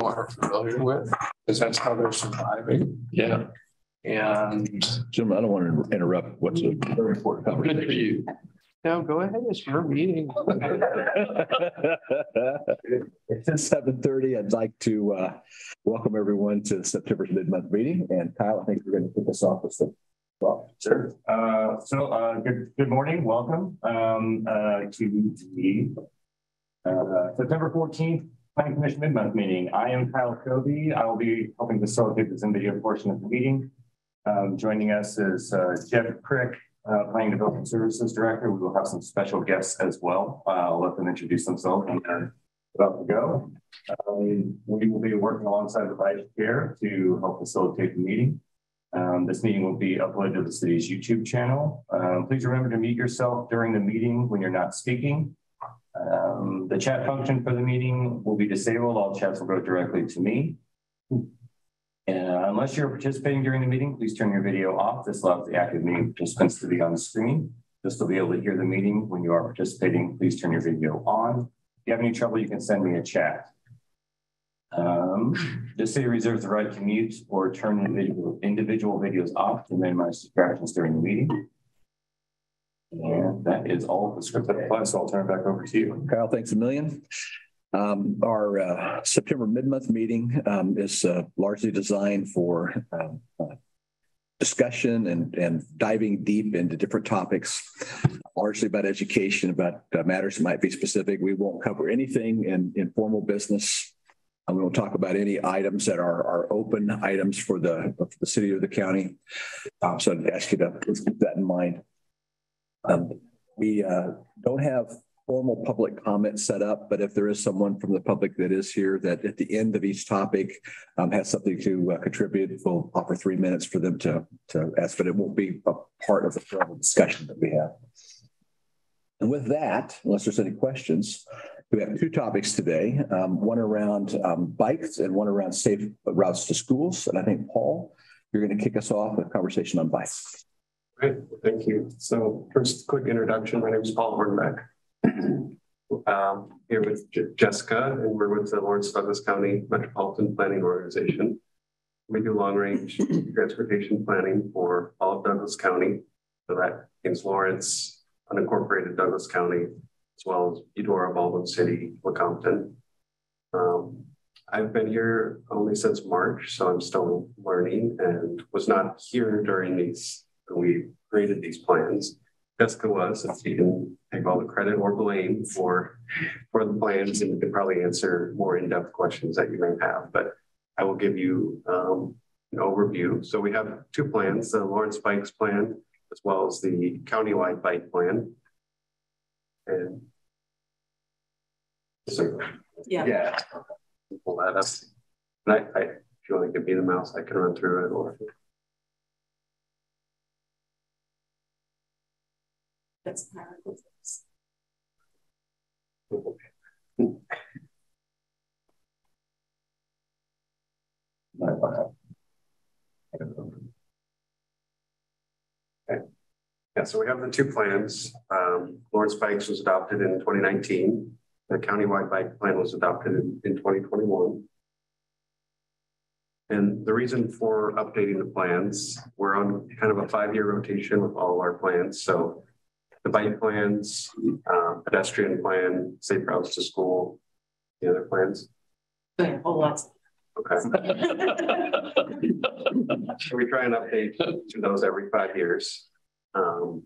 are familiar with, because that's how they're surviving. Yeah. And Jim, I don't want to interrupt what's a very important good for you. No, go ahead, it's your meeting. It's seven thirty. I'd like to uh, welcome everyone to September's mid-month meeting. And Kyle, I think we're going to kick us off with the. Well, Sure. Uh, so, uh, good, good morning, welcome, um, uh, to the uh, September fourteenth Planning Commission mid-month meeting. I am Kyle Kobe. I will be helping facilitate this in video portion of the meeting. Um, joining us is, uh, Jeff Crick, uh, Planning Development Services Director. We will have some special guests as well. Uh, I'll let them introduce themselves when they're about to go. Um, we will be working alongside the vice chair to help facilitate the meeting. Um, this meeting will be uploaded to the city's YouTube channel. Um, please remember to mute yourself during the meeting when you're not speaking. Um, the chat function for the meeting will be disabled. All chats will go directly to me. And unless you're participating during the meeting, please turn your video off. This allows the active meeting participants to be on the screen. Just to be able to hear the meeting when you are participating, please turn your video on. If you have any trouble, you can send me a chat. Um, the city reserves the right to mute or turn individual, individual videos off to minimize distractions during the meeting. And that is all of the script that applies, so I'll turn it back over to you. Kyle, thanks a million. Um, Our uh, September mid-month meeting um, is uh, largely designed for um, uh, discussion and, and diving deep into different topics, largely about education, about uh, matters that might be specific. We won't cover anything in, in formal business. And we won't talk about any items that are, are open items for the, for the city or the county. Um, So I'd ask you to keep that in mind. Um, We uh, don't have formal public comment set up, but if there is someone from the public that is here that at the end of each topic um, has something to uh, contribute, we'll offer three minutes for them to, to ask, but it won't be a part of the formal discussion that we have. And with that, unless there's any questions, we have two topics today, um, one around um, bikes and one around safe routes to schools. And I think, Paul, you're going to kick us off with a conversation on bikes. Great, thank you. So first, quick introduction. My name is Paul Hornbeck. Um, here with Je- Jessica, and we're with the Lawrence Douglas County Metropolitan Planning Organization. We do long-range transportation planning for all of Douglas County. So that means Lawrence, unincorporated Douglas County, as well as Eudora, Baldwin City, Lecompton. Um, I've been here only since March, so I'm still learning and was not here during these, when we created these plans. Jessica was, if she can take all the credit or blame for, for the plans and could probably answer more in-depth questions that you may have, but I will give you um, an overview. So we have two plans, the Lawrence Bikes Plan, as well as the countywide bike plan. And so, Yeah. yeah, pull that up. And I, I, if you want to give me the mouse, I can run through it or. That's hieroglyphics. Okay. Yeah, so we have the two plans. Um, Lawrence Bikes was adopted in 2019. The countywide bike plan was adopted in, in 2021. And the reason for updating the plans, we're on kind of a five-year rotation with all our plans. So the bike plans, uh, pedestrian plan, safe routes to school, the other plans. Yeah, whole lots. Okay. So we try and update to those every five years. Um,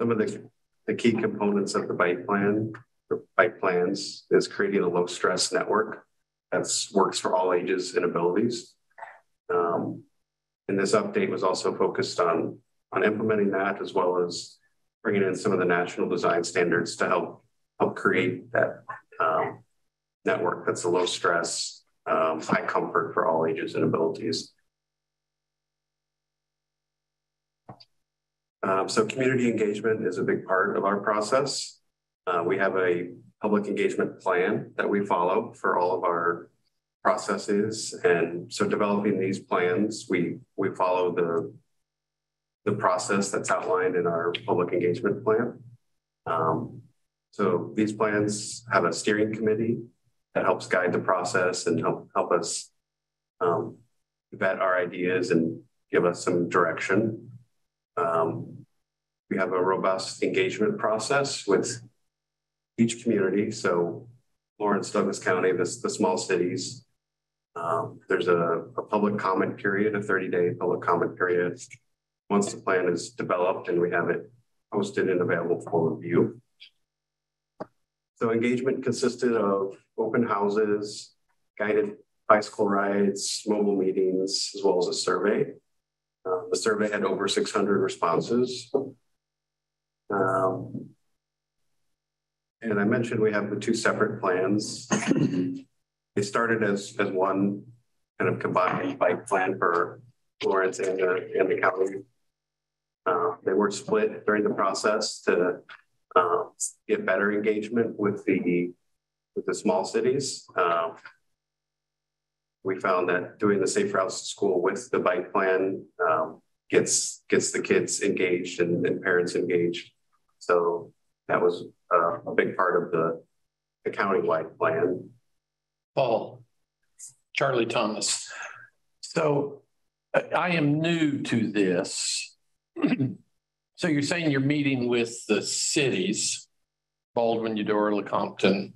some of the, the key components of the bike plan, or bike plans is creating a low stress network that works for all ages and abilities. Um, and this update was also focused on, on implementing that as well as bringing in some of the national design standards to help, help create that, um, network that's a low stress, um, high comfort for all ages and abilities. Um, so community engagement is a big part of our process. Uh, we have a public engagement plan that we follow for all of our processes. And so developing these plans, we, we follow the, the process that's outlined in our public engagement plan. Um, so these plans have a steering committee that helps guide the process and help help us um, vet our ideas and give us some direction. Um, we have a robust engagement process with each community. So Lawrence, Douglas County, this, the small cities. Um, there's a, a public comment period, a 30 day public comment period. Once the plan is developed and we have it posted and available for review. So engagement consisted of open houses, guided bicycle rides, mobile meetings, as well as a survey. Uh, the survey had over 600 responses. Um, and I mentioned we have the two separate plans. they started as, as one kind of combined bike plan for Lawrence and the, and the county. Uh, they were split during the process to uh, get better engagement with the with the small cities. Uh, we found that doing the safe routes to school with the bike plan um, gets gets the kids engaged and, and parents engaged. So that was uh, a big part of the, the county-wide plan. Paul, Charlie Thomas. So I am new to this. So you're saying you're meeting with the cities, Baldwin, Eudora, Lecompton.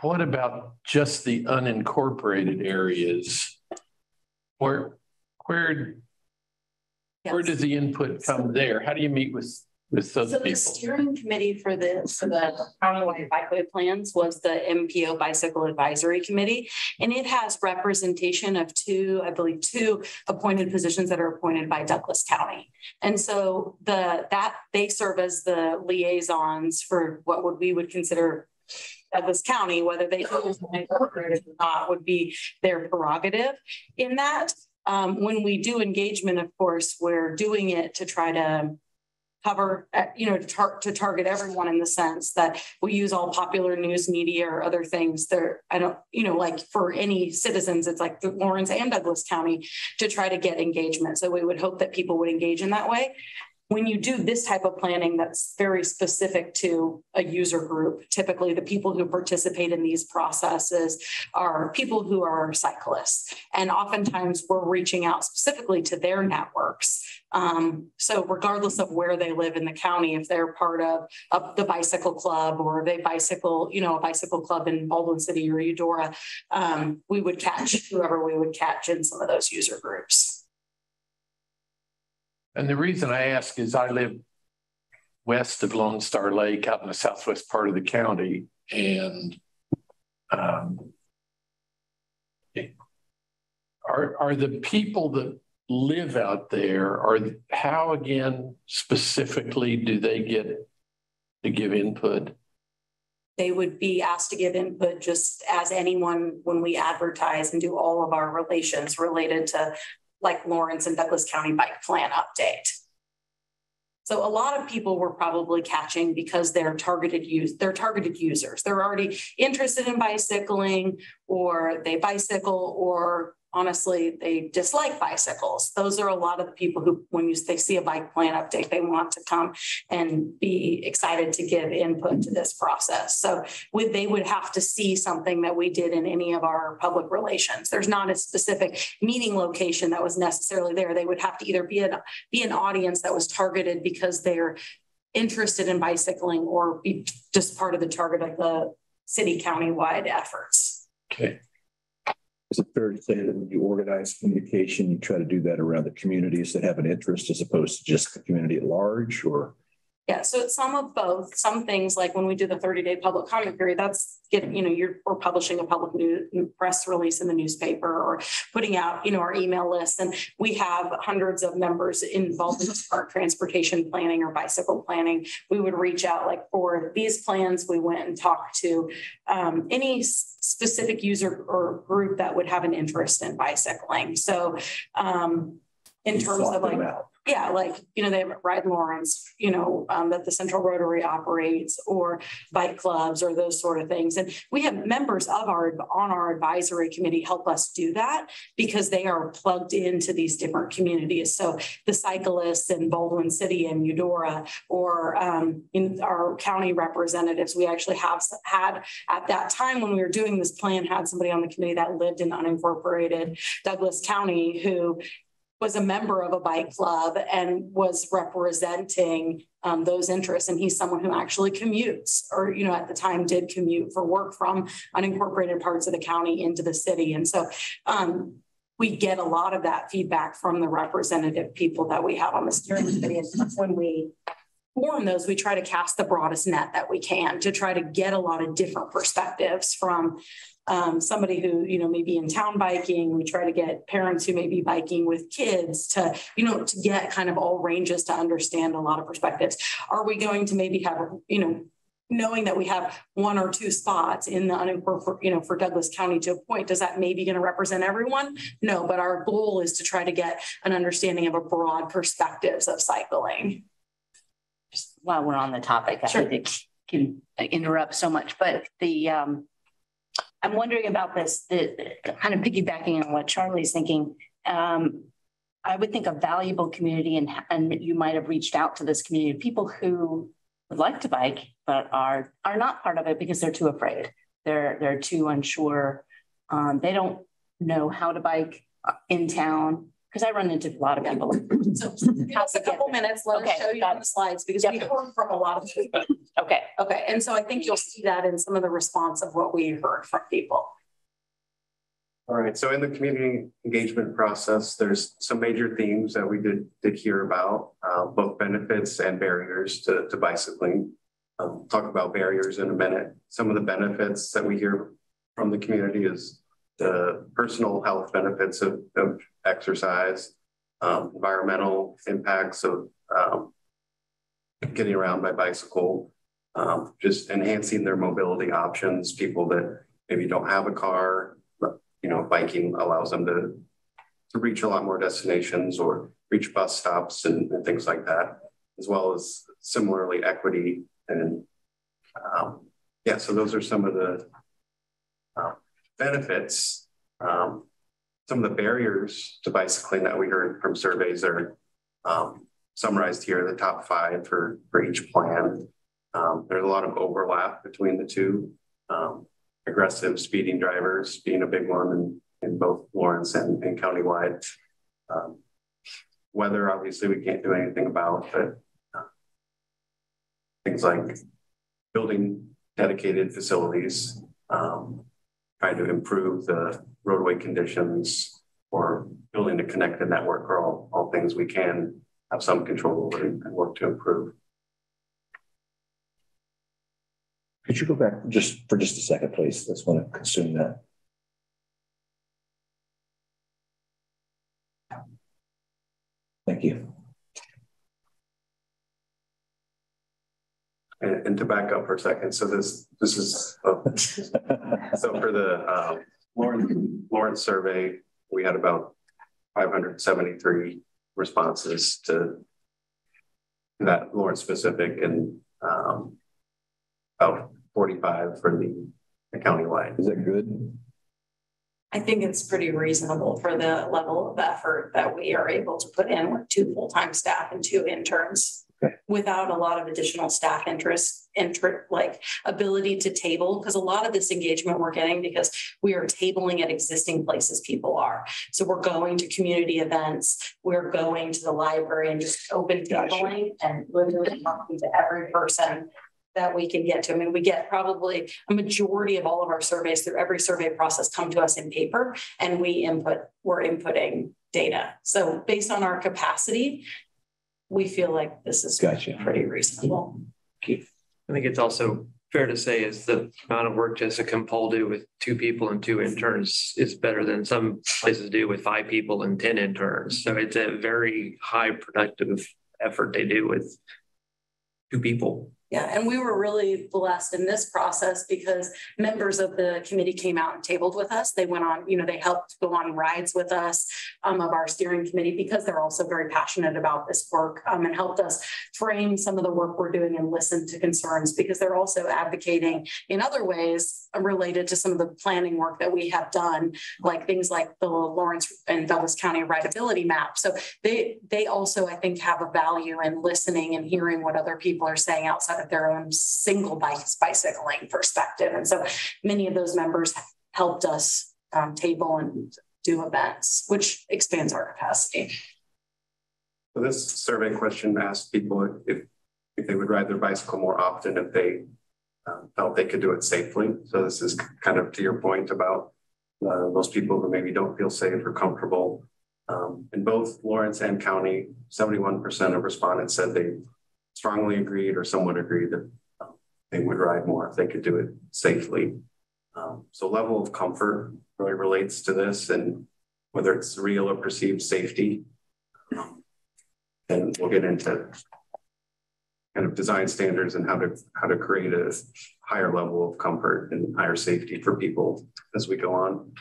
What about just the unincorporated areas? Where, where, yes. where does the input come there? How do you meet with with so people? the steering committee for the for the countywide bikeway plans was the MPO Bicycle Advisory Committee, and it has representation of two, I believe, two appointed positions that are appointed by Douglas County, and so the that they serve as the liaisons for what would we would consider Douglas County, whether they incorporated or not, would be their prerogative in that. Um, when we do engagement, of course, we're doing it to try to cover, uh, you know, to, tar- to target everyone in the sense that we use all popular news media or other things. There, I don't, you know, like for any citizens, it's like the Lawrence and Douglas County to try to get engagement. So we would hope that people would engage in that way when you do this type of planning that's very specific to a user group, typically the people who participate in these processes are people who are cyclists. And oftentimes we're reaching out specifically to their networks. Um, so regardless of where they live in the county, if they're part of, of the bicycle club or they bicycle, you know, a bicycle club in Baldwin City or Eudora, um, we would catch whoever we would catch in some of those user groups. And the reason I ask is I live west of Lone Star Lake out in the southwest part of the county. And um, are, are the people that live out there, are how again specifically do they get to give input? They would be asked to give input just as anyone when we advertise and do all of our relations related to like Lawrence and Douglas County Bike Plan update. So a lot of people were probably catching because they're targeted use, they're targeted users. They're already interested in bicycling or they bicycle or honestly they dislike bicycles. Those are a lot of the people who when you they see a bike plan update they want to come and be excited to give input to this process. So would they would have to see something that we did in any of our public relations. There's not a specific meeting location that was necessarily there. They would have to either be an be an audience that was targeted because they're interested in bicycling or be just part of the target of the city county wide efforts. Okay is it fair to say that when you organize communication, you try to do that around the communities that have an interest as opposed to just the community at large or? Yeah, so it's some of both. Some things like when we do the 30 day public comment period, that's getting, you know, you're we're publishing a public new press release in the newspaper or putting out, you know, our email list. And we have hundreds of members involved in our transportation planning or bicycle planning. We would reach out like for these plans, we went and talked to um, any specific user or group that would have an interest in bicycling. So um, in terms of like Yeah, like, you know, they have Ride Lawrence, you know, um, that the Central Rotary operates or bike clubs or those sort of things. And we have members of our, on our advisory committee help us do that because they are plugged into these different communities. So the cyclists in Baldwin City and Eudora or um, in our county representatives, we actually have had at that time when we were doing this plan, had somebody on the committee that lived in unincorporated Douglas County who was a member of a bike club and was representing um, those interests. And he's someone who actually commutes, or you know, at the time did commute for work from unincorporated parts of the county into the city. And so um, we get a lot of that feedback from the representative people that we have on the steering committee. And when we form those, we try to cast the broadest net that we can to try to get a lot of different perspectives from um, somebody who, you know, may be in town biking. We try to get parents who may be biking with kids to, you know, to get kind of all ranges to understand a lot of perspectives. Are we going to maybe have, you know, knowing that we have one or two spots in the unincorporated, you know, for Douglas County to a point, does that maybe going to represent everyone? No, but our goal is to try to get an understanding of a broad perspectives of cycling. Just while we're on the topic, Sure. I think can interrupt so much, but the um, I'm wondering about this, the kind of piggybacking on what Charlie's thinking. Um, I would think a valuable community and, and you might have reached out to this community, of people who would like to bike, but are, are not part of it because they're too afraid. They're, they're too unsure. Um, they don't know how to bike in town because I run into a lot of people. So give us a couple minutes, let us Okay, show you got on the slides because we heard from a lot of people. Okay. Okay, and so I think you'll see that in some of the response of what we heard from people. All right, so in the community engagement process, there's some major themes that we did, did hear about, uh, both benefits and barriers to, to bicycling. Um, talk about barriers in a minute. Some of the benefits that we hear from the community is the personal health benefits of, of exercise, um, environmental impacts of um, getting around by bicycle, um, just enhancing their mobility options, people that maybe don't have a car, you know, biking allows them to, to reach a lot more destinations or reach bus stops and, and things like that, as well as similarly equity and um, yeah, so those are some of the uh, benefits. Um, some of the barriers to bicycling that we heard from surveys are um, summarized here, the top five for, for each plan. Um, there's a lot of overlap between the two. Um, aggressive speeding drivers being a big one in, in both Lawrence and, and countywide. Um, weather, obviously, we can't do anything about, but uh, things like building dedicated facilities, um, trying to improve the roadway conditions or building a connected network are all, all things we can have some control over and work to improve. Could you go back just for just a second, please? Let's want to consume that. Thank you. And, and to back up for a second, so this this is oh, so for the um, Lawrence Lawrence survey, we had about 573 responses to that Lawrence specific and um, about 45 for the, the countywide. Is that good? I think it's pretty reasonable for the level of effort that we are able to put in with two full-time staff and two interns. Okay. Without a lot of additional staff interest, inter, like ability to table, because a lot of this engagement we're getting because we are tabling at existing places people are. So we're going to community events, we're going to the library and just open Gotcha. tabling and literally talking to every person that we can get to. I mean, we get probably a majority of all of our surveys through every survey process come to us in paper and we input, we're inputting data. So based on our capacity, we feel like this is Gotcha. pretty reasonable. I think it's also fair to say is the amount of work Jessica and Paul do with two people and two interns is better than some places do with five people and 10 interns. So it's a very high productive effort they do with two people. Yeah, and we were really blessed in this process because members of the committee came out and tabled with us. They went on, you know, they helped go on rides with us um, of our steering committee because they're also very passionate about this work um, and helped us frame some of the work we're doing and listen to concerns because they're also advocating in other ways related to some of the planning work that we have done, like things like the Lawrence and Douglas County rideability map. So they they also, I think, have a value in listening and hearing what other people are saying outside of their own single bicycling perspective. And so many of those members helped us um, table and do events, which expands our capacity. So this survey question asked people if, if they would ride their bicycle more often if they um, felt they could do it safely. So this is kind of to your point about uh, those people who maybe don't feel safe or comfortable. Um, in both Lawrence and County, 71% of respondents said they strongly agreed or somewhat agreed that um, they would ride more if they could do it safely. Um, so level of comfort really relates to this and whether it's real or perceived safety. Um, and we'll get into kind of design standards and how to how to create a higher level of comfort and higher safety for people as we go on.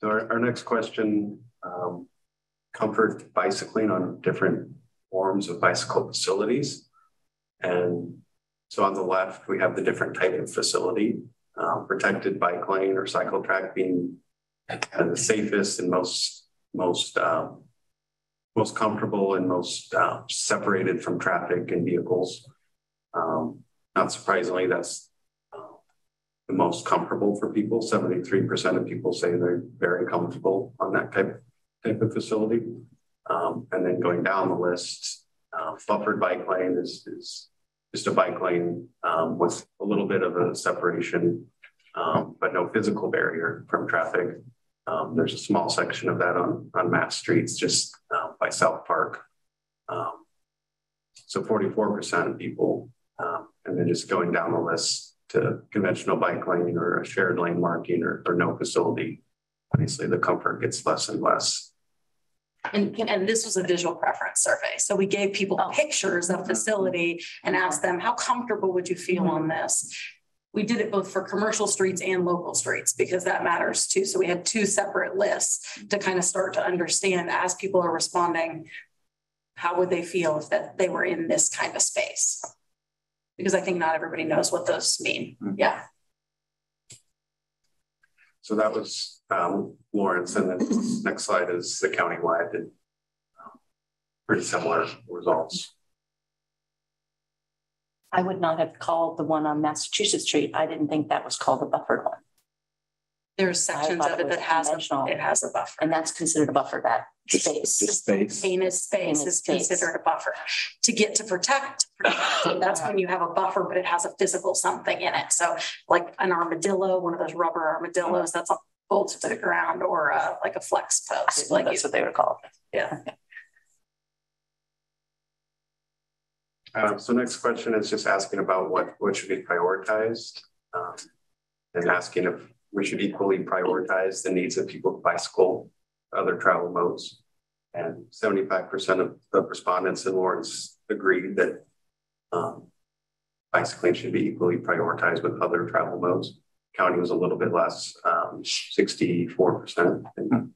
So our, our next question, um, comfort bicycling on different forms of bicycle facilities. And so on the left, we have the different type of facility, uh, protected bike lane or cycle track being kind of the safest and most, most, um, most comfortable and most uh, separated from traffic and vehicles. Um, not surprisingly, that's uh, the most comfortable for people. 73% of people say they're very comfortable on that type, type of facility. Um, and then going down the list, uh, buffered bike lane is, is just a bike lane um, with a little bit of a separation, um, but no physical barrier from traffic. Um, there's a small section of that on, on Mass Streets just uh, by South Park. So 44% of people, and then just going down the list to conventional bike lane or a shared lane marking or, or no facility, obviously the comfort gets less and less. And, and this was a visual preference survey. So we gave people Oh. pictures of mm-hmm. facility and asked them, how comfortable would you feel mm-hmm. on this? We did it both for commercial streets and local streets because that matters too. So we had two separate lists to kind of start to understand as people are responding, how would they feel if that they were in this kind of space? Because I think not everybody knows what those mean. Mm-hmm. Yeah. So that was um, Lawrence, and then next slide is the countywide and um, pretty similar results. I would not have called the one on Massachusetts Street. I didn't think that was called a buffered one. There's sections thought of it it was that has, a conventional. it has a buffer. And that's considered a buffer, that Just, space. just space. Painted space Painted is space. considered a buffer. To get to protect, protect, that's when you have a buffer, but it has a physical something in it. So like an armadillo, one of those rubber armadillos that's bolted to the ground or uh, like a flex post, like you That's what they were called. yeah. Uh, so next question is just asking about what, what should be prioritized um, and asking if we should equally prioritize the needs of people with bicycle, other travel modes. And 75% of the respondents in Lawrence agreed that um, bicycling should be equally prioritized with other travel modes. County was a little bit less, um, 64%. And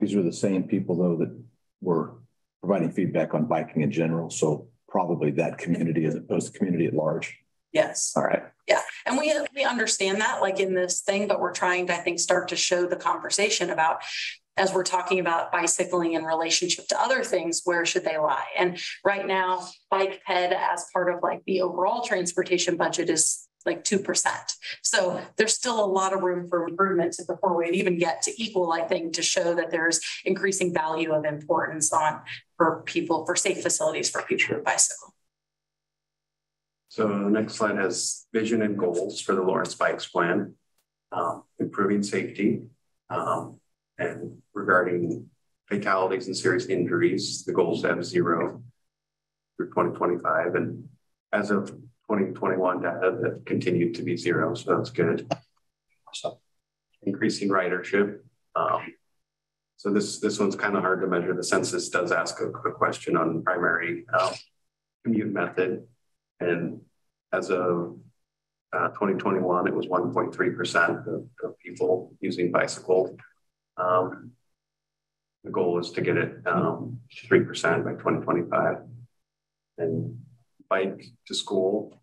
These are the same people though that were providing feedback on biking in general. So probably that community as opposed to community at large. Yes. All right. And we, we understand that like in this thing, but we're trying to, I think, start to show the conversation about as we're talking about bicycling in relationship to other things, where should they lie? And right now, bike ped as part of like the overall transportation budget is like 2%. So there's still a lot of room for improvement before we even get to equal, I think, to show that there's increasing value of importance on for people, for safe facilities for people bicycle. So the next slide has vision and goals for the Lawrence Bikes Plan, um, improving safety, um, and regarding fatalities and serious injuries, the goals have zero through 2025. And as of 2021 data, that continued to be zero, so that's good. So increasing ridership. Um, so this this one's kind of hard to measure. The census does ask a, a question on primary um, commute method. And as of uh, 2021, it was 1.3% of, of people using bicycle. Um, the goal is to get it um, 3% by 2025. And bike to school,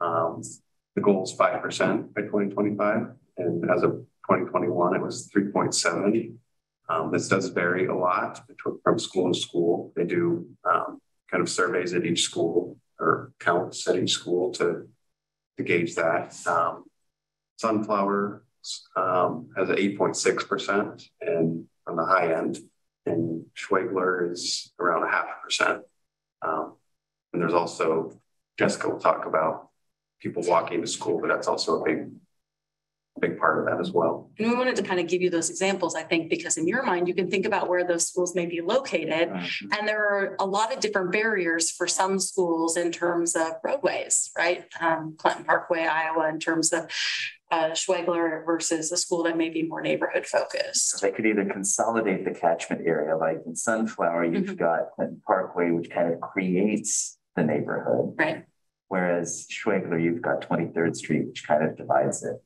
um, the goal is 5% by 2025. And as of 2021, it was 3.7. Um, this does vary a lot from school to school. They do um, kind of surveys at each school or counts at each school to, to gauge that. Um, Sunflower um, has an 8.6% and on the high end, and Schwegler is around a half a percent. Um, and there's also, Jessica will talk about people walking to school, but that's also a big big part of that as well. And we wanted to kind of give you those examples, I think, because in your mind, you can think about where those schools may be located. And there are a lot of different barriers for some schools in terms of roadways, right? Um, Clinton Parkway, Iowa, in terms of uh, Schwegler versus a school that may be more neighborhood focused. So They could either consolidate the catchment area, like in Sunflower, you've Mhm. got Clinton Parkway, which kind of creates the neighborhood. Right. Whereas Schwegler, you've got 23rd Street, which kind of divides it.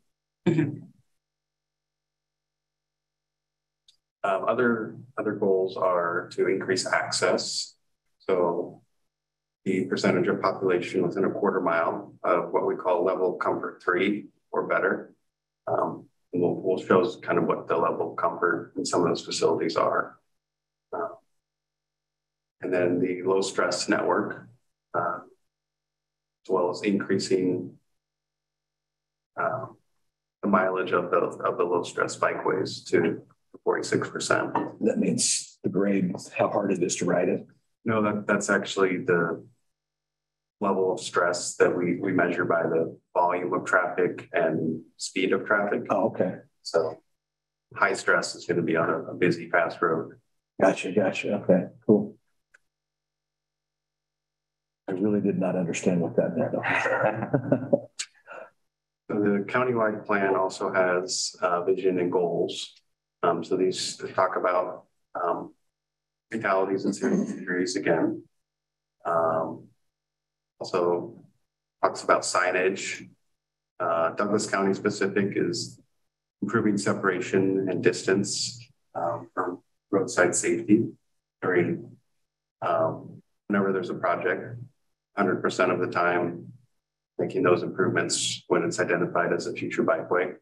Um, other other goals are to increase access. So the percentage of population within a quarter mile of what we call level comfort three or better. Um, we'll, we'll show kind of what the level of comfort in some of those facilities are. Uh, and then the low stress network, uh, as well as increasing uh, the mileage of the of the low stress bikeways to 46%. That means the grade, how hard it is to ride it. No, that that's actually the level of stress that we we measure by the volume of traffic and speed of traffic. Oh, okay. So high stress is going to be on a, a busy, fast road. Gotcha, gotcha. Okay, cool. I really did not understand what that meant. the countywide plan also has uh, vision and goals. Um, so these talk about um, fatalities and serious injuries again. Um, also talks about signage. Uh, Douglas County specific is improving separation and distance um, from roadside safety during um, whenever there's a project. 100% of the time, making those improvements when it's identified as a future bikeway.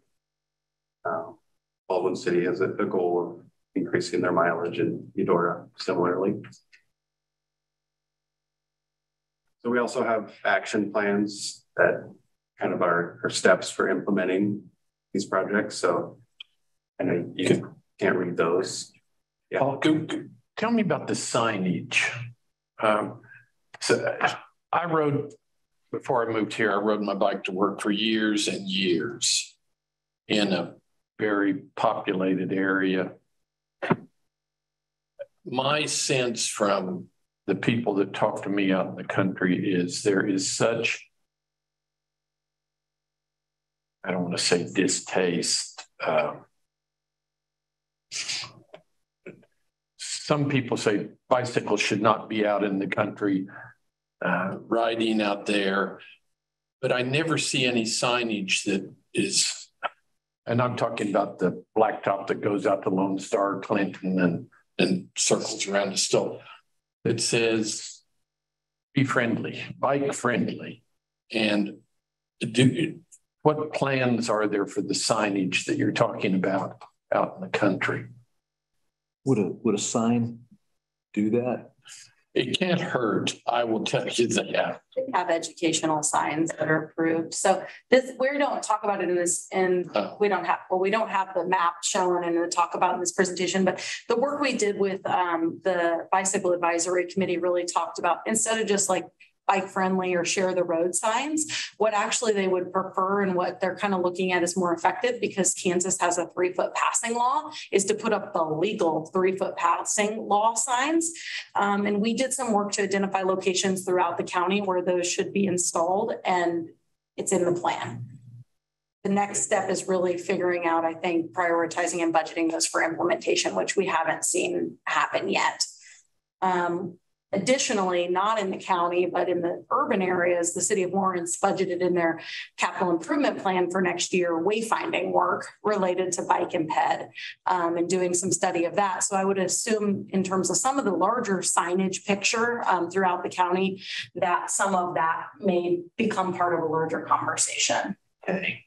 Um, Baldwin City has a, a goal of increasing their mileage and Eudora similarly. So we also have action plans that kind of are, are steps for implementing these projects. So I know you can't read those. Yeah. Paul, go- go- tell me about the signage. Um, so I rode, before I moved here, I rode my bike to work for years and years in a very populated area. My sense from the people that talk to me out in the country is there is such, I don't want to say distaste, uh, some people say bicycles should not be out in the country uh, riding out there, but I never see any signage that is, and I'm talking about the blacktop that goes out to Lone Star, Clinton, and and circles around the Stull. It says, "Be friendly, bike friendly," and do what plans are there for the signage that you're talking about out in the country? Would a, would a sign do that? It can't hurt. I will tell you that. They have educational signs that are approved. So this, we don't talk about it in this, and Oh. we don't have, well, we don't have the map shown and the talk about in this presentation, but the work we did with um, the bicycle advisory committee really talked about, instead of just like bike friendly or share the road signs, what actually they would prefer and what they're kind of looking at is more effective because Kansas has a three foot passing law is to put up the legal three foot passing law signs. Um, and we did some work to identify locations throughout the county where those should be installed and it's in the plan. The next step is really figuring out, I think, prioritizing and budgeting those for implementation, which we haven't seen happen yet. Um, Additionally, not in the county, but in the urban areas, the city of Lawrence budgeted in their capital improvement plan for next year, wayfinding work related to bike and ped um, and doing some study of that. So I would assume in terms of some of the larger signage picture um, throughout the county, that some of that may become part of a larger conversation. Okay.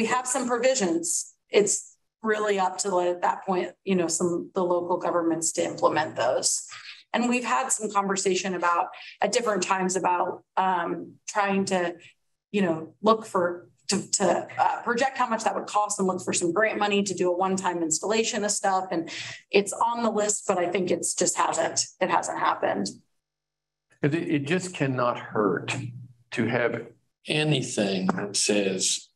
We have some provisions. It's really up to at that point, you know, some the local governments to implement those. And we've had some conversation about at different times about um, trying to, you know, look for to, to uh, project how much that would cost and look for some grant money to do a one-time installation of stuff. And it's on the list, but I think it's just hasn't, it hasn't happened. It, it just cannot hurt to have anything that says,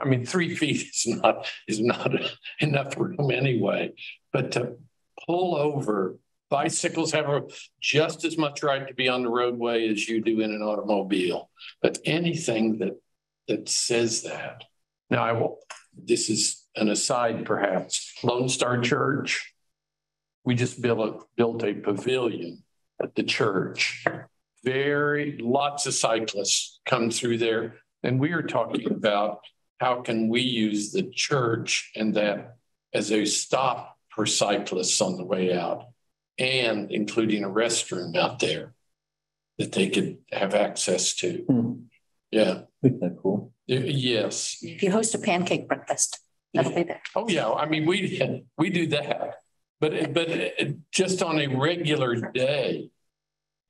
I mean, three feet is not, is not enough room anyway, but to pull over bicycles have a, just as much right to be on the roadway as you do in an automobile. But anything that that says that. Now I will this is an aside perhaps. Lone Star Church, we just built a built a pavilion at the church. Very lots of cyclists come through there. And we are talking about how can we use the church and that as a stop for cyclists on the way out and including a restroom out there that they could have access to. Hmm. Yeah. Isn't that cool? Yes. If you host a pancake breakfast, that'll be there. Oh, yeah. I mean, we, we do that. But, but just on a regular day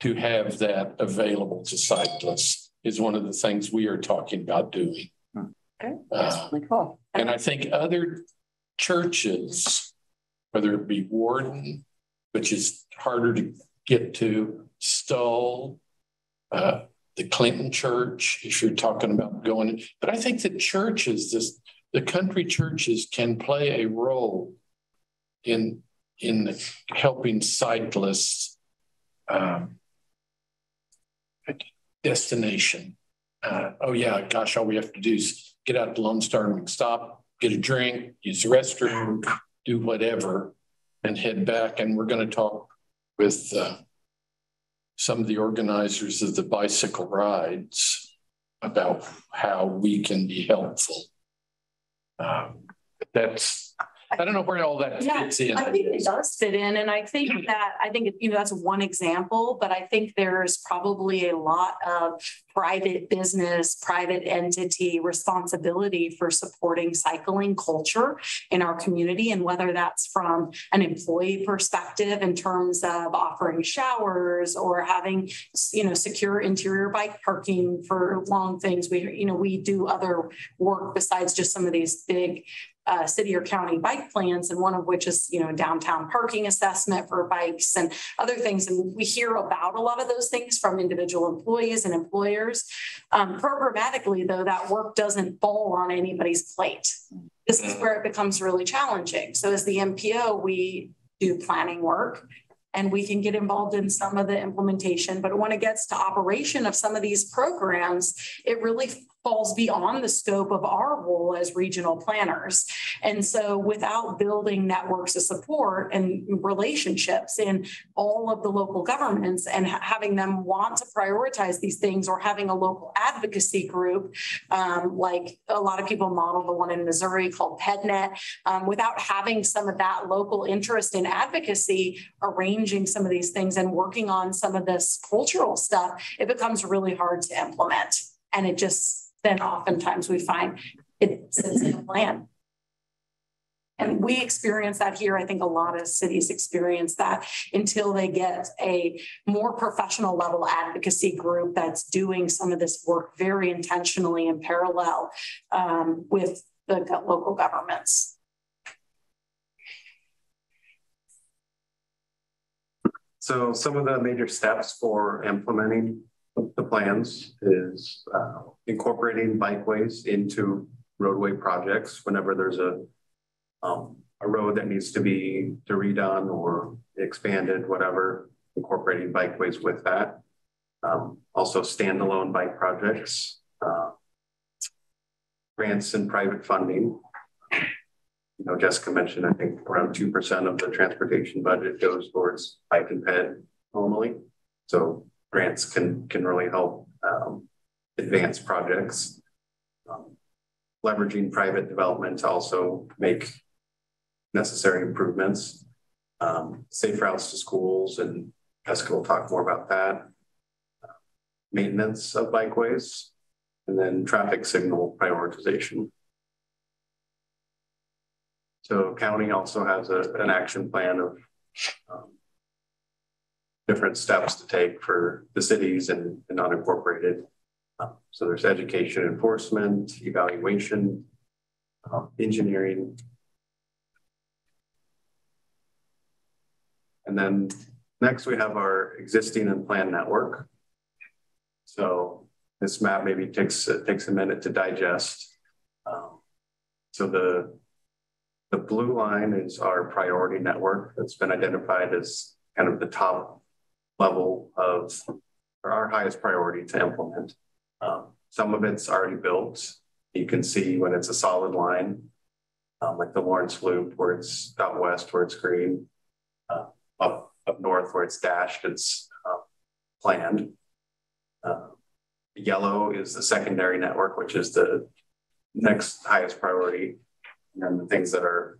to have that available to cyclists is one of the things we are talking about doing. Okay, Uh, that's really cool. And I think other churches, whether it be Warden, which is harder to get to, Stull, uh, the Clinton Church, if you're talking about going, but I think the churches, this, the country churches can play a role in in helping cyclists um, destination. Uh, oh yeah, gosh, all we have to do is get out to Lone Star and stop, get a drink, use the restroom, do whatever, and head back. And we're going to talk with uh, some of the organizers of the bicycle rides about how we can be helpful. Um, that's I don't know where all that Yeah, fits in. I think it does fit in. And I think mm-hmm. that, I think, you know, that's one example, but I think there's probably a lot of private business, private entity responsibility for supporting cycling culture in our community. And whether that's from an employee perspective in terms of offering showers or having, you know, secure interior bike parking for long things. We, you know, we do other work besides just some of these big uh, city or county bike plans, and one of which is, you know, downtown parking assessment for bikes and other things. And we hear about a lot of those things from individual employees and employers. Um, programmatically, though, that work doesn't fall on anybody's plate. This is where it becomes really challenging. So, as the MPO, we do planning work and we can get involved in some of the implementation. But when it gets to operation of some of these programs, it really falls beyond the scope of our role as regional planners. And so without building networks of support and relationships in all of the local governments and having them want to prioritize these things or having a local advocacy group, um, like a lot of people model the one in Missouri called PedNet, um, without having some of that local interest in advocacy, arranging some of these things and working on some of this cultural stuff, it becomes really hard to implement. And it just then oftentimes we find it sits in a plan. And we experience that here. I think a lot of cities experience that until they get a more professional level advocacy group that's doing some of this work very intentionally in parallel um, with the local governments. So some of the major steps for implementing the plans is uh, incorporating bikeways into roadway projects whenever there's a um, a road that needs to be to redone or expanded, whatever, incorporating bikeways with that. Um, also standalone bike projects, uh, grants and private funding. You know, Jessica mentioned, I think around 2% of the transportation budget goes towards bike and ped normally. So grants can, can really help um, advance projects. Um, leveraging private development to also make necessary improvements. Um, safe routes to schools, and Jessica will talk more about that. maintenance of bikeways, and then traffic signal prioritization. So county also has a, an action plan of um, different steps to take for the cities and, and unincorporated. Um, so there's education enforcement, evaluation, um, engineering. And then next we have our existing and planned network. So this map maybe takes, uh, takes a minute to digest. Um, so the the blue line is our priority network that's been identified as kind of the top level of our highest priority to implement. Um, some of it's already built. You can see when it's a solid line, um, like the Lawrence Loop, where it's out west, where it's green, uh, up, up north, where it's dashed, it's uh, planned. Uh, yellow is the secondary network, which is the next highest priority and then the things that are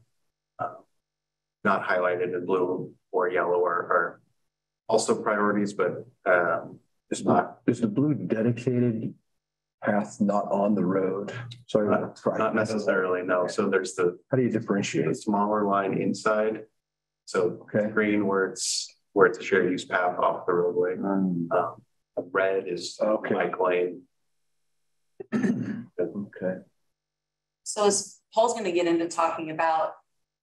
uh, not highlighted in blue or yellow are, are also priorities, but um, Is not, is the blue dedicated path not on the road? Sorry, not, not necessarily, no. So there's the, How do you differentiate? the smaller line inside. So Okay. green where it's where it's a shared use path off the roadway. Mm. Um, red is Okay. bike lane. Okay. So as Paul's going to get into talking about,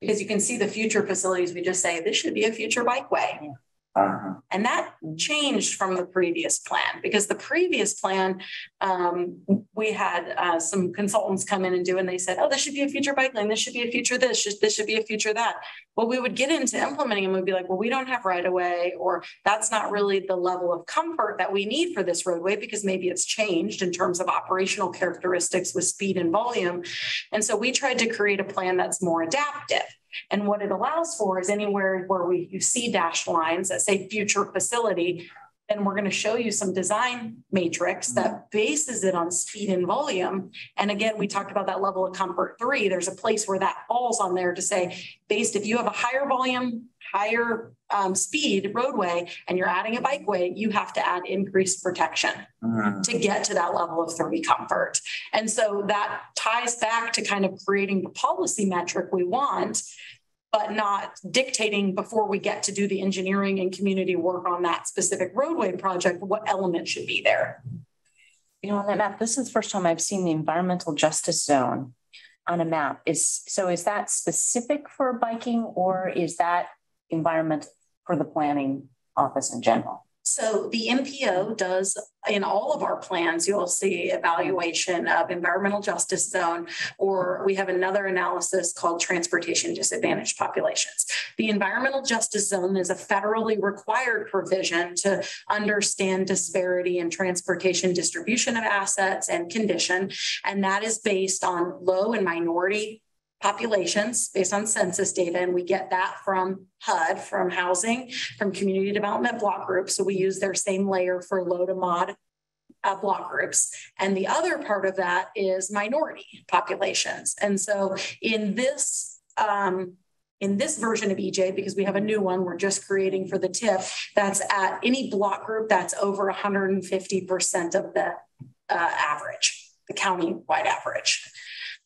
because you can see the future facilities, we just say this should be a future bikeway. Uh-huh. And that changed from the previous plan because the previous plan, um, we had uh, some consultants come in and do, and they said, oh, this should be a future bike lane. This should be a future this, should- this should be a future that. Well, we would get into implementing and we'd be like, well, we don't have right of way, or that's not really the level of comfort that we need for this roadway because maybe it's changed in terms of operational characteristics with speed and volume. And so we tried to create a plan that's more adaptive. And what it allows for is anywhere where we you see dashed lines that say future facility, then we're going to show you some design matrix mm-hmm. that bases it on speed and volume. And again, we talked about that level of comfort three. There's a place where that falls on there to say, based if you have a higher volume, higher um, speed roadway, and you're adding a bikeway, you have to add increased protection Mm. to get to that level of three comfort. And so that ties back to kind of creating the policy metric we want, but not dictating before we get to do the engineering and community work on that specific roadway project, what element should be there. You know, on that map, this is the first time I've seen the environmental justice zone on a map. Is, so is that specific for biking or is that environment for the planning office in general? So the MPO does, in all of our plans, you'll see evaluation of environmental justice zone, or we have another analysis called transportation disadvantaged populations. The environmental justice zone is a federally required provision to understand disparity in transportation distribution of assets and condition. And that is based on low and minority populations based on census data. And we get that from HUD, from housing, from community development block groups. So we use their same layer for low to mod uh, block groups. And the other part of that is minority populations. And so in this, um, in this version of EJ, because we have a new one we're just creating for the TIP, that's at any block group that's over 150% of the uh, average, the county-wide average.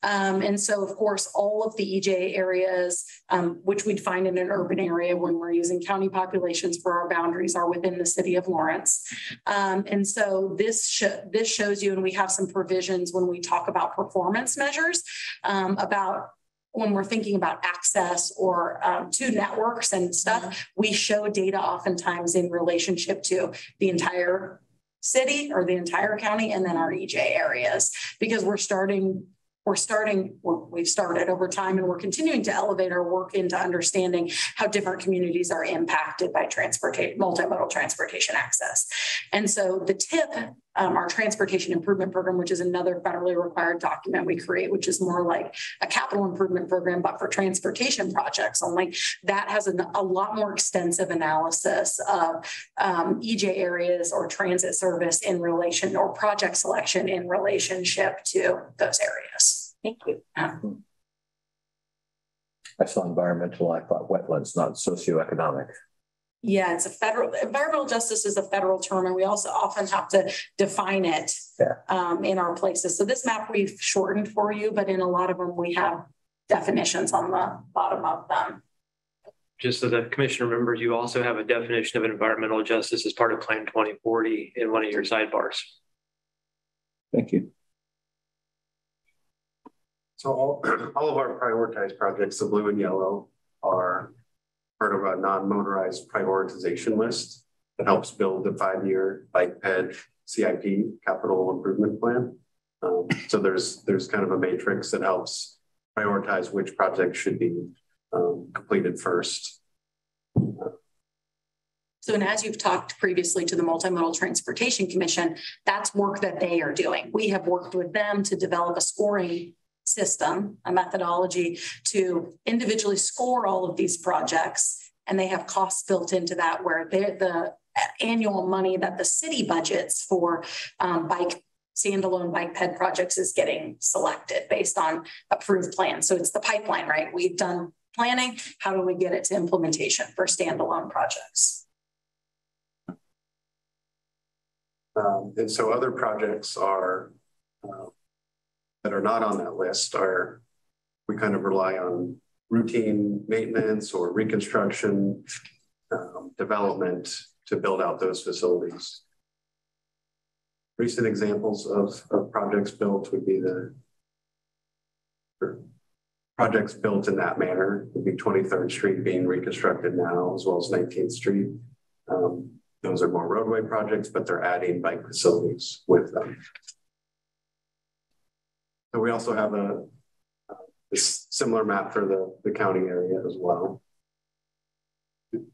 Um, and so, of course, all of the EJ areas, um, which we'd find in an urban area when we're using county populations for our boundaries, are within the city of Lawrence. Um, and so this sh- this shows you, and we have some provisions when we talk about performance measures um, about when we're thinking about access or um, to networks and stuff, we show data oftentimes in relationship to the entire city or the entire county and then our EJ areas because we're starting we're starting, we've started over time and we're continuing to elevate our work into understanding how different communities are impacted by transportation, multimodal transportation access. And so the tip um, our transportation improvement program, which is another federally required document we create, which is more like a capital improvement program, but for transportation projects only. That has a, a lot more extensive analysis of um, EJ areas or transit service in relation or project selection in relationship to those areas. Thank you. Um, I saw environmental, I thought wetlands, not socioeconomic. Yeah, it's a federal, environmental justice is a federal term, and we also often have to define it Yeah. um, in our places. So this map we've shortened for you, but in a lot of them, we have definitions on the bottom of them. Just so the commissioner remembers, you also have a definition of environmental justice as part of Plan twenty forty in one of your sidebars. Thank you. So all, all of our prioritized projects, the blue and yellow, are part of a non-motorized prioritization list that helps build the five-year bike ped CIP capital improvement plan. Um, so there's there's kind of a matrix that helps prioritize which projects should be um, completed first. So, and as you've talked previously to the Multimodal Transportation Commission, that's work that they are doing. We have worked with them to develop a scoring system, a methodology to individually score all of these projects. And they have costs built into that where they're the annual money that the city budgets for um, bike standalone bike ped projects is getting selected based on approved plans. So it's the pipeline, right? We've done planning. How do we get it to implementation for standalone projects? Um, and so other projects are uh, that are not on that list are we kind of rely on routine maintenance or reconstruction um, development to build out those facilities. Recent examples of, of projects built would be the projects built in that manner would be 23rd Street being reconstructed now, as well as 19th Street. Um, those are more roadway projects, but they're adding bike facilities with them. So we also have a, a similar map for the, the county area as well.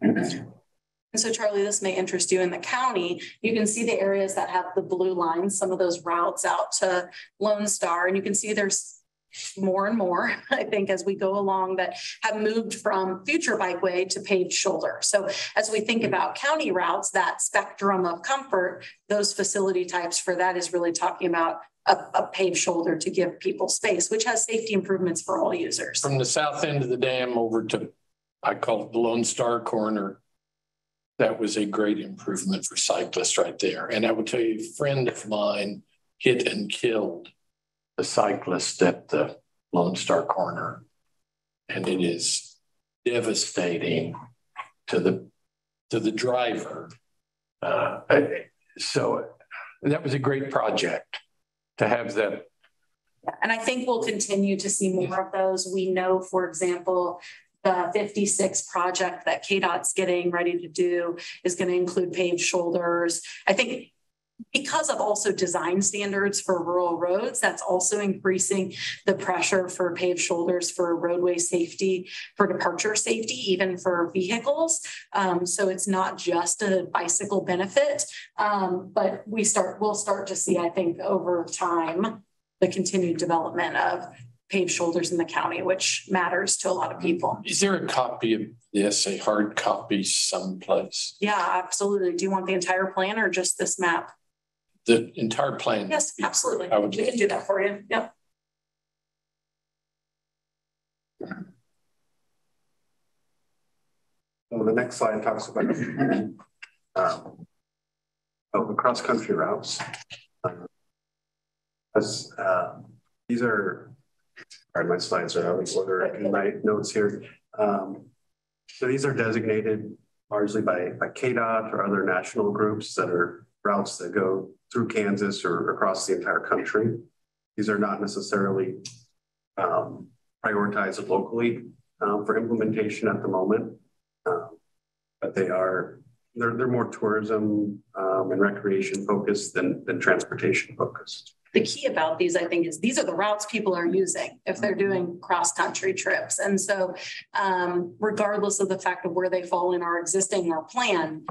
And so Charlie, this may interest you in the county. You can see the areas that have the blue lines, some of those routes out to Lone Star, and you can see there's more and more, I think, as we go along that have moved from future bikeway to paved shoulder. So as we think about county routes, that spectrum of comfort, those facility types for that is really talking about a, a paved shoulder to give people space, which has safety improvements for all users. From the south end of the dam over to, I call it the Lone Star Corner. That was a great improvement for cyclists right there. And I will tell you, a friend of mine hit and killed the cyclist at the Lone Star Corner. And it is devastating to the to the driver. Uh, so that was a great project to have that. And I think we'll continue to see more of those. We know, for example, the 56 project that KDOT's getting ready to do is going to include paved shoulders. I think because of also design standards for rural roads, that's also increasing the pressure for paved shoulders for roadway safety, for departure safety, even for vehicles. Um, so it's not just a bicycle benefit, um, but we start, we'll start to see, I think, over time, the continued development of paved shoulders in the county, which matters to a lot of people. Is there a copy of this, a hard copy someplace? Yeah, absolutely. Do you want the entire plan or just this map? The entire plan? Yes, absolutely. I would- We can do that for you. Yep. So the next slide talks about um, of the cross-country routes. As uh, these are, sorry, my slides are out of order in my notes here. Um, so these are designated largely by, by KDOT or other national groups that are routes that go through Kansas or across the entire country. These are not necessarily um, prioritized locally um, for implementation at the moment, um, but they are they're they're more tourism um, and recreation focused than than transportation focused. The key about these, I think, is these are the routes people are using if they're doing cross country trips. And so, um, regardless of the fact of where they fall in our existing or plan,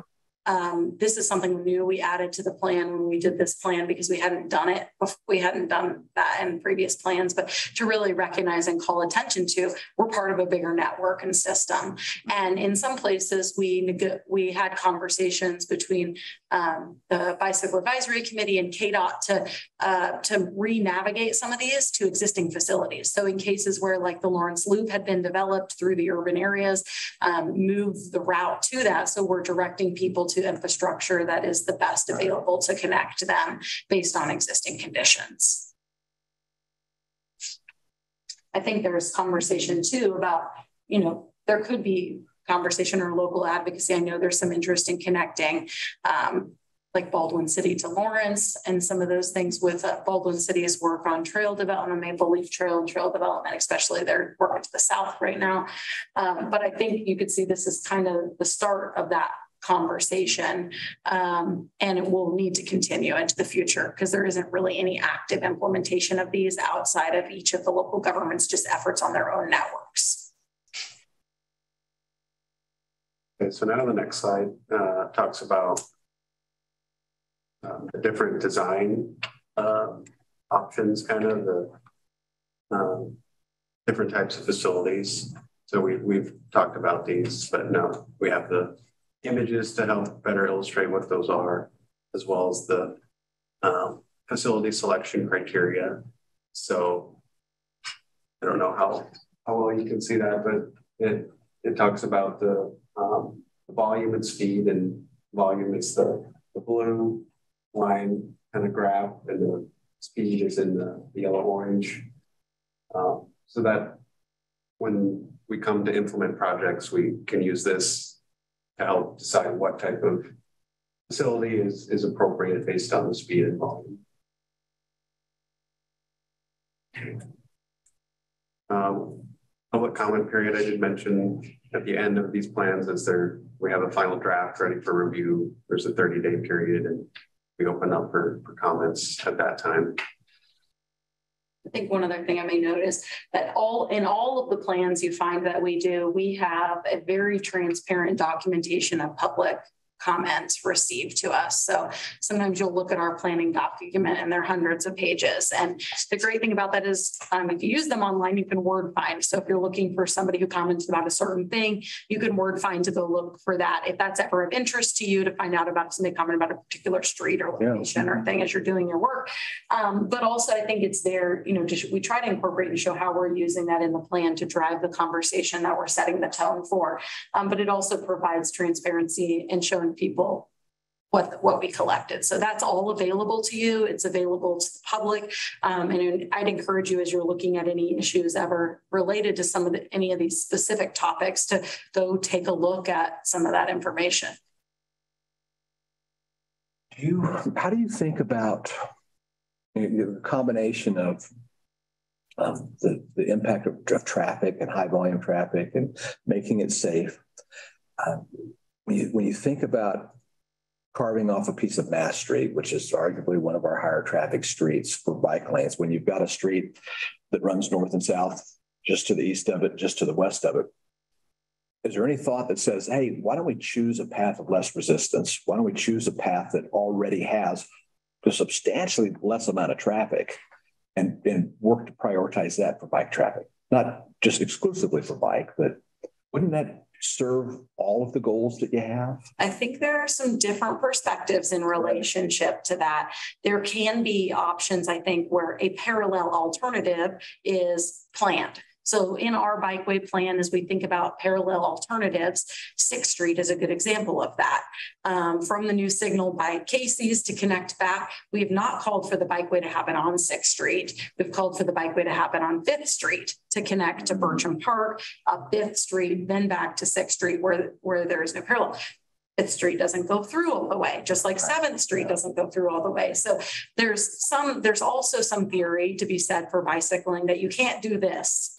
Um, this is something new we added to the plan when we did this plan because we hadn't done it. bef- We hadn't done that in previous plans, but to really recognize and call attention to, we're part of a bigger network and system. And in some places, we, we had conversations between um, the Bicycle Advisory Committee and KDOT to, uh, to re-navigate some of these to existing facilities. So in cases where like the Lawrence Loop had been developed through the urban areas, um, move the route to that. So we're directing people to infrastructure that is the best available to connect them based on existing conditions. I think there's conversation too about, you know, there could be conversation or local advocacy. I know there's some interest in connecting um, like Baldwin City to Lawrence and some of those things with uh, Baldwin City's work on trail development, Maple Leaf Trail and trail development, especially their work to the south right now. Um, but I think you could see this is kind of the start of that conversation. Um, and it will need to continue into the future because there isn't really any active implementation of these outside of each of the local governments, just efforts on their own networks. Okay, so now the next slide uh, talks about um, the different design um, options, kind of the um, different types of facilities. So we, we've talked about these, but now we have the images to help better illustrate what those are, as well as the um, facility selection criteria. So I don't know how, how well you can see that, but it, it talks about the, um, the volume and speed and volume is the, the blue line kind of graph and the speed is in the, the yellow orange. Um, so that when we come to implement projects, we can use this to help decide what type of facility is, is appropriate based on the speed and volume. Um, public comment period, I did mention at the end of these plans is there, we have a final draft ready for review. There's a 30 day period and we open up for, for comments at that time. I think one other thing I may note is that all, in all of the plans you find that we do, we have a very transparent documentation of public comments received to us. So sometimes you'll look at our planning document and they're hundreds of pages. And the great thing about that is um, if you use them online, you can word find. So if you're looking for somebody who comments about a certain thing, you can word find to go look for that. If that's ever of interest to you to find out about somebody comment about a particular street or Yeah. location or thing as you're doing your work. Um, but also I think it's there, you know, just we try to incorporate and show how we're using that in the plan to drive the conversation that we're setting the tone for. Um, but it also provides transparency and showing people what, what we collected. So that's all available to you. It's available to the public. Um, and I'd encourage you as you're looking at any issues ever related to some of the, any of these specific topics to go take a look at some of that information. Do you, how do you think about the combination of um, the, the impact of, of traffic and high volume traffic and making it safe? Um, when you, when you think about carving off a piece of Mass Street, which is arguably one of our higher traffic streets for bike lanes, when you've got a street that runs north and south, just to the east of it, just to the west of it, is there any thought that says, hey, why don't we choose a path of less resistance? Why don't we choose a path that already has a substantially less amount of traffic and, and work to prioritize that for bike traffic? Not just exclusively for bike, but wouldn't that serve all of the goals that you have? I think there are some different perspectives in relationship to that. There can be options, I think, where a parallel alternative is planned. So in our bikeway plan, as we think about parallel alternatives, Sixth Street is a good example of that. Um, from the new signal by Casey's to connect back, we have not called for the bikeway to happen on Sixth Street. We've called for the bikeway to happen on Fifth Street to connect to Burcham Park, up Fifth Street, then back to Sixth Street where, where there is no parallel. Fifth Street doesn't go through all the way, just like Seventh Street doesn't go through all the way. So there's some, there's also some theory to be said for bicycling that you can't do this.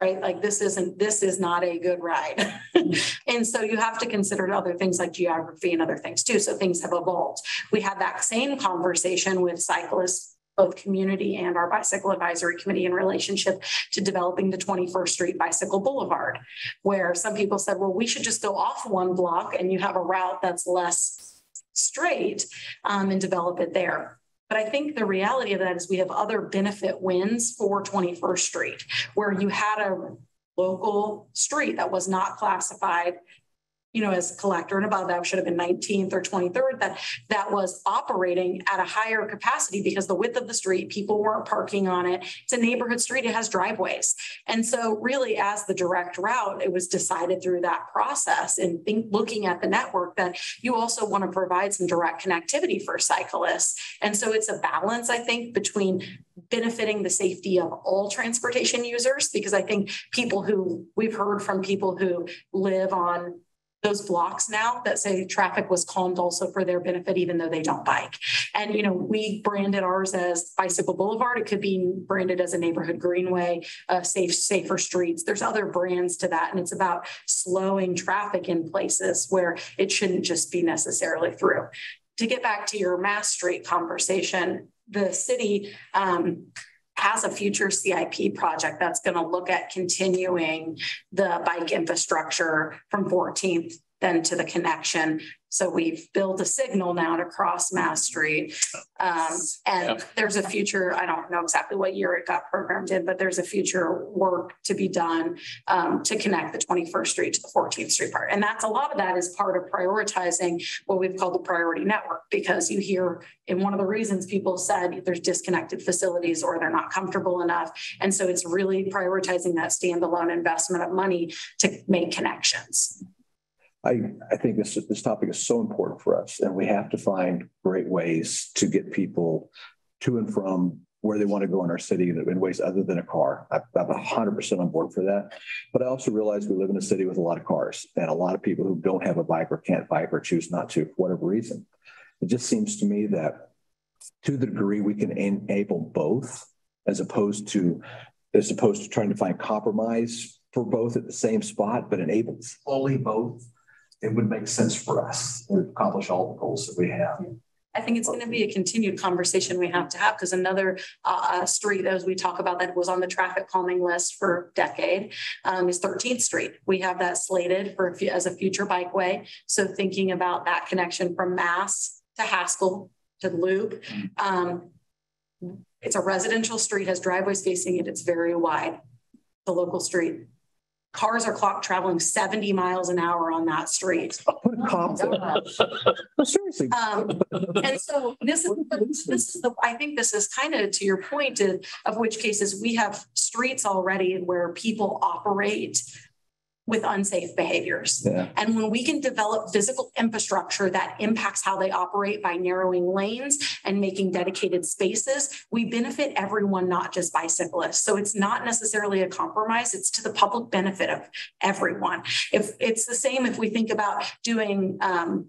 Right? Like this isn't, this is not a good ride. and so you have to consider other things like geography and other things too. So things have evolved. We had that same conversation with cyclists both community and our bicycle advisory committee in relationship to developing the 21st Street Bicycle Boulevard, where some people said, well, we should just go off one block and you have a route that's less straight um, and develop it there. But I think the reality of that is we have other benefit wins for 21st Street, where you had a local street that was not classified you know, as collector and above that should have been 19th or 23rd, that that was operating at a higher capacity because the width of the street, people weren't parking on it. It's a neighborhood street, it has driveways. And so really as the direct route, it was decided through that process and think looking at the network that you also want to provide some direct connectivity for cyclists. And so it's a balance, I think, between benefiting the safety of all transportation users, because I think people who we've heard from people who live on those blocks now that say traffic was calmed also for their benefit, even though they don't bike. And, you know, we branded ours as Bicycle Boulevard. It could be branded as a neighborhood greenway, uh, safe, safer streets. There's other brands to that. And it's about slowing traffic in places where it shouldn't just be necessarily through. To get back to your Mass Street conversation, the city um, has a future CIP project that's going to look at continuing the bike infrastructure from 14th then to the connection. So we've built a signal now to cross Mass Street. Um, and there's a future, I don't know exactly what year it got programmed in, but there's a future work to be done um, to connect the 21st Street to the 14th Street part. And that's a lot of that is part of prioritizing what we've called the priority network, because you hear in one of the reasons people said there's disconnected facilities or they're not comfortable enough. And so it's really prioritizing that standalone investment of money to make connections. I, I think this, this topic is so important for us and we have to find great ways to get people to and from where they want to go in our city in ways other than a car. I, I'm 100% on board for that. But I also realize we live in a city with a lot of cars and a lot of people who don't have a bike or can't bike or choose not to for whatever reason. It just seems to me that to the degree we can enable both as opposed to as opposed to trying to find compromise for both at the same spot, but enable fully both it would make sense for us to accomplish all the goals that we have. I think it's going to be a continued conversation we have to have because another uh, street, as we talk about, that was on the traffic calming list for a decade um, is 13th Street. We have that slated for as a future bikeway. So thinking about that connection from Mass to Haskell to Loop. Um, it's a residential street, has driveways facing it. It's very wide. The local street cars are clocked traveling 70 miles an hour on that street. Put a cop there. Seriously. Um, and so this is, this is the, I think this is kind of to your point of, of which cases we have streets already where people operate with unsafe behaviors. Yeah. And when we can develop physical infrastructure that impacts how they operate by narrowing lanes and making dedicated spaces, we benefit everyone, not just bicyclists. So it's not necessarily a compromise, it's to the public benefit of everyone. If it's the same if we think about doing um,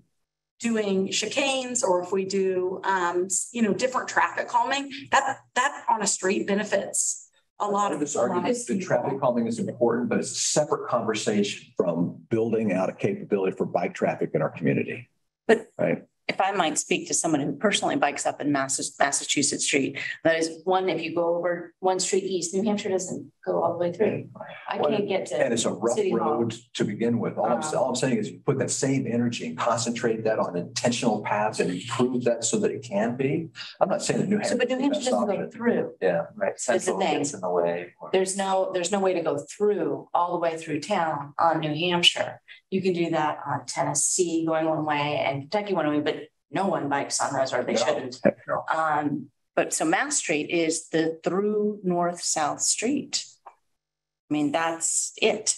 doing chicanes or if we do um, you know different traffic calming, that that on a street benefits a lot of this argument that traffic calming is important, but it's a separate conversation from building out a capability for bike traffic in our community. But right if I might speak to someone who personally bikes up in Massachusetts Street, that is one, if you go over one street east, New Hampshire doesn't go all the way through. I can't get to. And it's a rough City Hall. road to begin with. All I'm, Um, all I'm saying is you put that same energy and concentrate that on intentional paths and improve that so that it can be. I'm not saying that New So, Hampshire. but New Hampshire doesn't go through. Yeah. Right, the central thing. gets in the way. or- There's no, there's no way to go through, all the way through town on New Hampshire. You can do that on Tennessee going one way and Kentucky one way, but no one bikes on those or they No. shouldn't. No. Um, but so Mass Street is the through north-south street. I mean, that's it,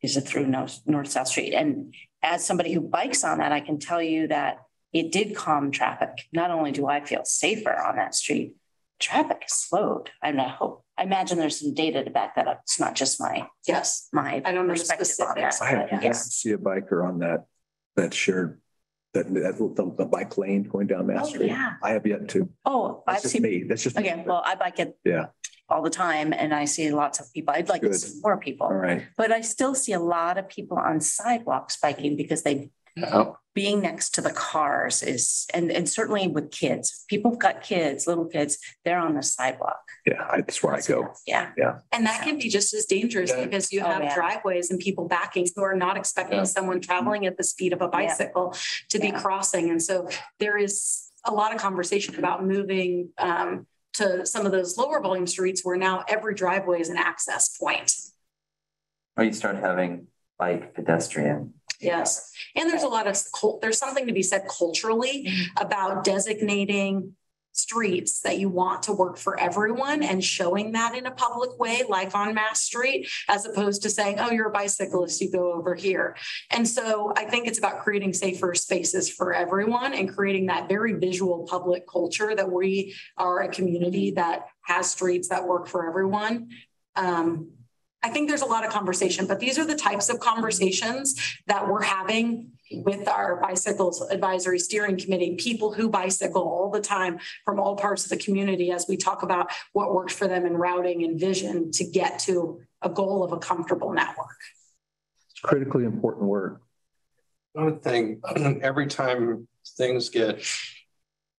is a through north, north-south street. And as somebody who bikes on that, I can tell you that it did calm traffic. Not only do I feel safer on that street, traffic is slowed. And I hope, I imagine there's some data to back that up. It's not just my, Yes, my I don't know perspective on that. specifics. I have but yet to see a biker on that, that shared, that, that, the, the bike lane going down Mass Oh, Street. yeah. I have yet to. Oh, I've just seen, me. That's just. me. well, I bike it Yeah. all the time and I see lots of people. I'd like to see more people. All right. But I still see a lot of people on sidewalks biking because they, Oh. Being next to the cars is, and, and certainly with kids, people have got kids, little kids, they're on the sidewalk. Yeah, that's where I go. Yeah. Yeah. And that can be just as dangerous Yeah. because you Oh, have yeah. driveways and people backing who are not expecting Yeah. someone traveling at the speed of a bicycle to be Yeah. crossing. And so there is a lot of conversation about moving um to some of those lower volume streets where now every driveway is an access point. Or you start having like pedestrian. Yes. And there's a lot of there's something to be said culturally about designating streets that you want to work for everyone and showing that in a public way, like on Mass Street, as opposed to saying, oh, you're a bicyclist, you go over here. And so I think it's about creating safer spaces for everyone and creating that very visual public culture that we are a community that has streets that work for everyone. Um, I think there's a lot of conversation, but these are the types of conversations that we're having with our bicycles advisory steering committee, people who bicycle all the time from all parts of the community as we talk about what works for them in routing and vision to get to a goal of a comfortable network. It's critically important work. One thing, every time things get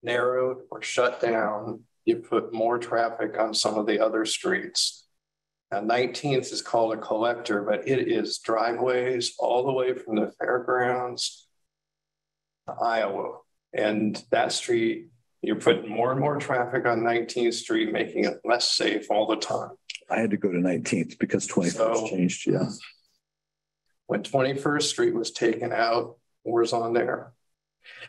narrowed or shut down, you put more traffic on some of the other streets. And nineteenth is called a collector, but it is driveways all the way from the fairgrounds to Iowa. And that street, you're putting more and more traffic on Nineteenth Street, making it less safe all the time. I had to go to nineteenth because twenty-first So- changed, yeah. when 21st Street was taken out, was on there.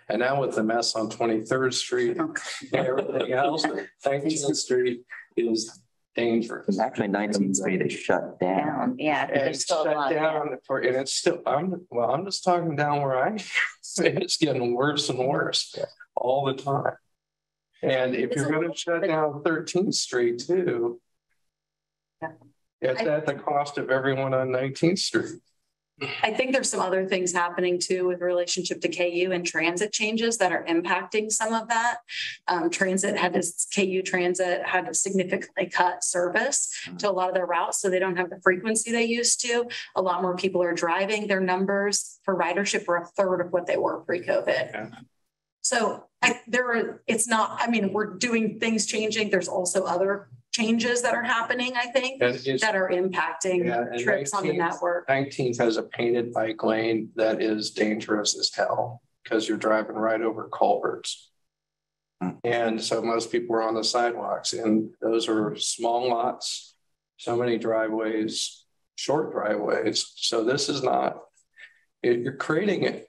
And now with the mess on 23rd Street and everything else, 19th Street is dangerous. Actually, nineteenth street is shut down. Down, yeah. And there's it's still a shut lot, yeah. down for, and it's still, I'm, well, I'm just talking down where I, it's getting worse and worse all the time. And if It's you're a gonna shut down 13th Street too, Yeah. it's I- at the cost of everyone on 19th Street. I think there's some other things happening too with relationship to KU and transit changes that are impacting some of that. Um, transit had this, KU Transit had to significantly cut service to a lot of their routes, so they don't have the frequency they used to. A lot more people are driving. Their numbers for ridership are a third of what they were pre-COVID. So I, there are, it's not, I mean, we're doing things changing. There's also other changes that are happening, I think, And it's that are Yeah, impacting and trips on the 19th network. Nineteenth has a painted bike lane that is dangerous as hell because you're driving right over culverts. Hmm. And so most people are on the sidewalks and those are small lots, so many driveways, short driveways. So this is not, it- you're creating it.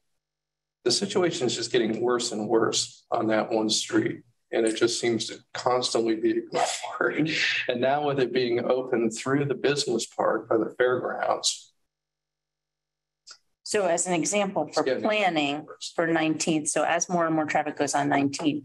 The situation is just getting worse and worse on that one street. And it just seems to constantly be ignored. And now with it being open through the business park by the fairgrounds. So as an example for planning for nineteenth, so as more and more traffic goes on nineteenth,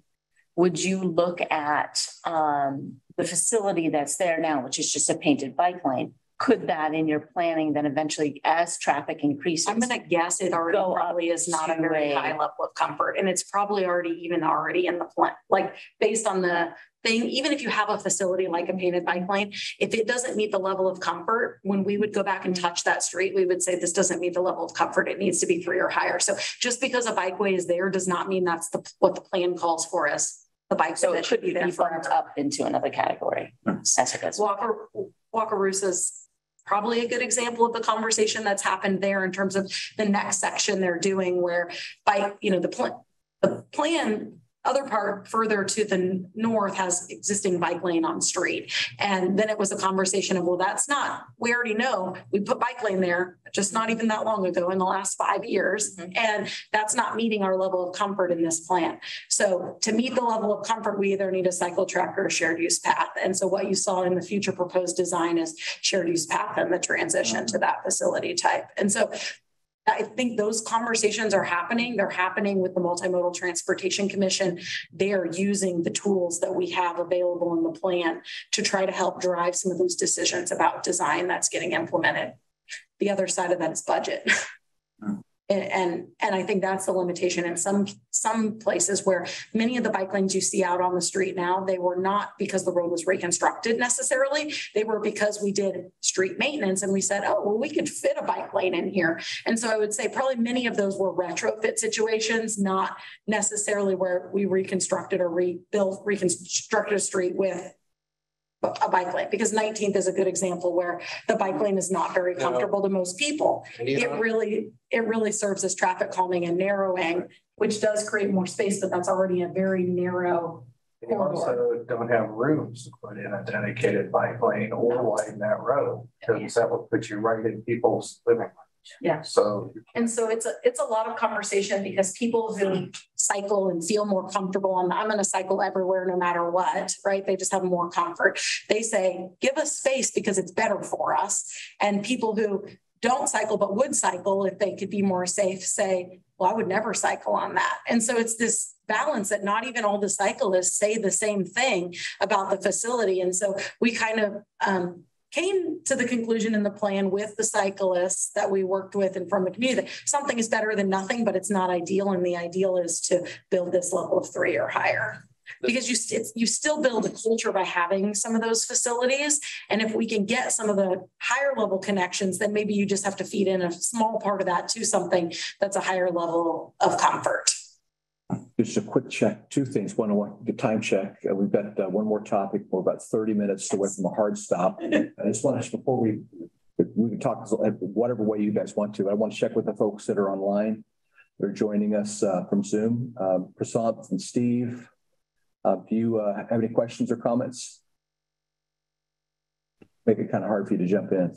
would you look at um the facility that's there now, which is just a painted bike lane? Could that in your planning then eventually, as traffic increases? I'm gonna guess it already Go probably is not a very a- high level of comfort, and it's probably already even already in the plan, like based on the thing, even if you have a facility like a painted bike lane, if it doesn't meet the level of comfort, when we would go back and touch that street, we would say this doesn't meet the level of comfort, it needs to be three or higher. So just because a bikeway is there does not mean that's the, what the plan calls for us. the bike So it should be be bumped up into another category. That's what that's. Walker, Wakarusa's probably a good example of the conversation that's happened there in terms of the next section they're doing where by, you know, the plan, the plan, other part further to the north has existing bike lane on street. And then it was a conversation of, well, that's not, we already know, we put bike lane there just not even that long ago in the last five years. Mhm. And that's not meeting our level of comfort in this plan. So to meet the level of comfort, we either need a cycle track or a shared use path. And so what you saw in the future proposed design is shared use path and the transition to that facility type. And so I think those conversations are happening. They're happening with the Multimodal Transportation Commission. They are using the tools that we have available in the plan to try to help drive some of those decisions about design that's getting implemented. The other side of that is budget. Hmm. And, and, I think that's the limitation in some, some places where many of the bike lanes you see out on the street now, they were not because the road was reconstructed necessarily. They were because we did street maintenance and we said, oh, well, we could fit a bike lane in here. And so I would say probably many of those were retrofit situations, not necessarily where we reconstructed or rebuilt, reconstructed a street with a bike lane, because nineteenth is a good example where the bike lane is not very comfortable to most people. It really, it really serves as traffic calming and narrowing, which does create more space, but that's already a very narrow. You also don't have rooms to put in a dedicated bike lane or widen that road, because that would put you right in people's living. Yeah. So And so it's a, it's a lot of conversation because people who cycle and feel more comfortable and I'm gonna cycle everywhere no matter what, right? They just have more comfort. They say, give us space because it's better for us. And people who don't cycle but would cycle if they could be more safe say, well, I would never cycle on that. And so it's this balance that not even all the cyclists say the same thing about the facility. And so we kind of um came to the conclusion in the plan with the cyclists that we worked with and from the community that something is better than nothing, but it's not ideal. And the ideal is to build this level of three or higher. Because you, you still build a culture by having some of those facilities. And if we can get some of the higher level connections, then maybe you just have to feed in a small part of that to something that's a higher level of comfort. Just a quick check, two things. One, I want the time check. Uh, We've got uh, one more topic. We're about thirty minutes away from a hard stop. I just want to, before we, we can talk uh, whatever way you guys want to. I want to check with the folks that are online. They're joining us uh, from Zoom. Um, Prasad and Steve, uh, do you uh, have any questions or comments? Make it kind of hard for you to jump in.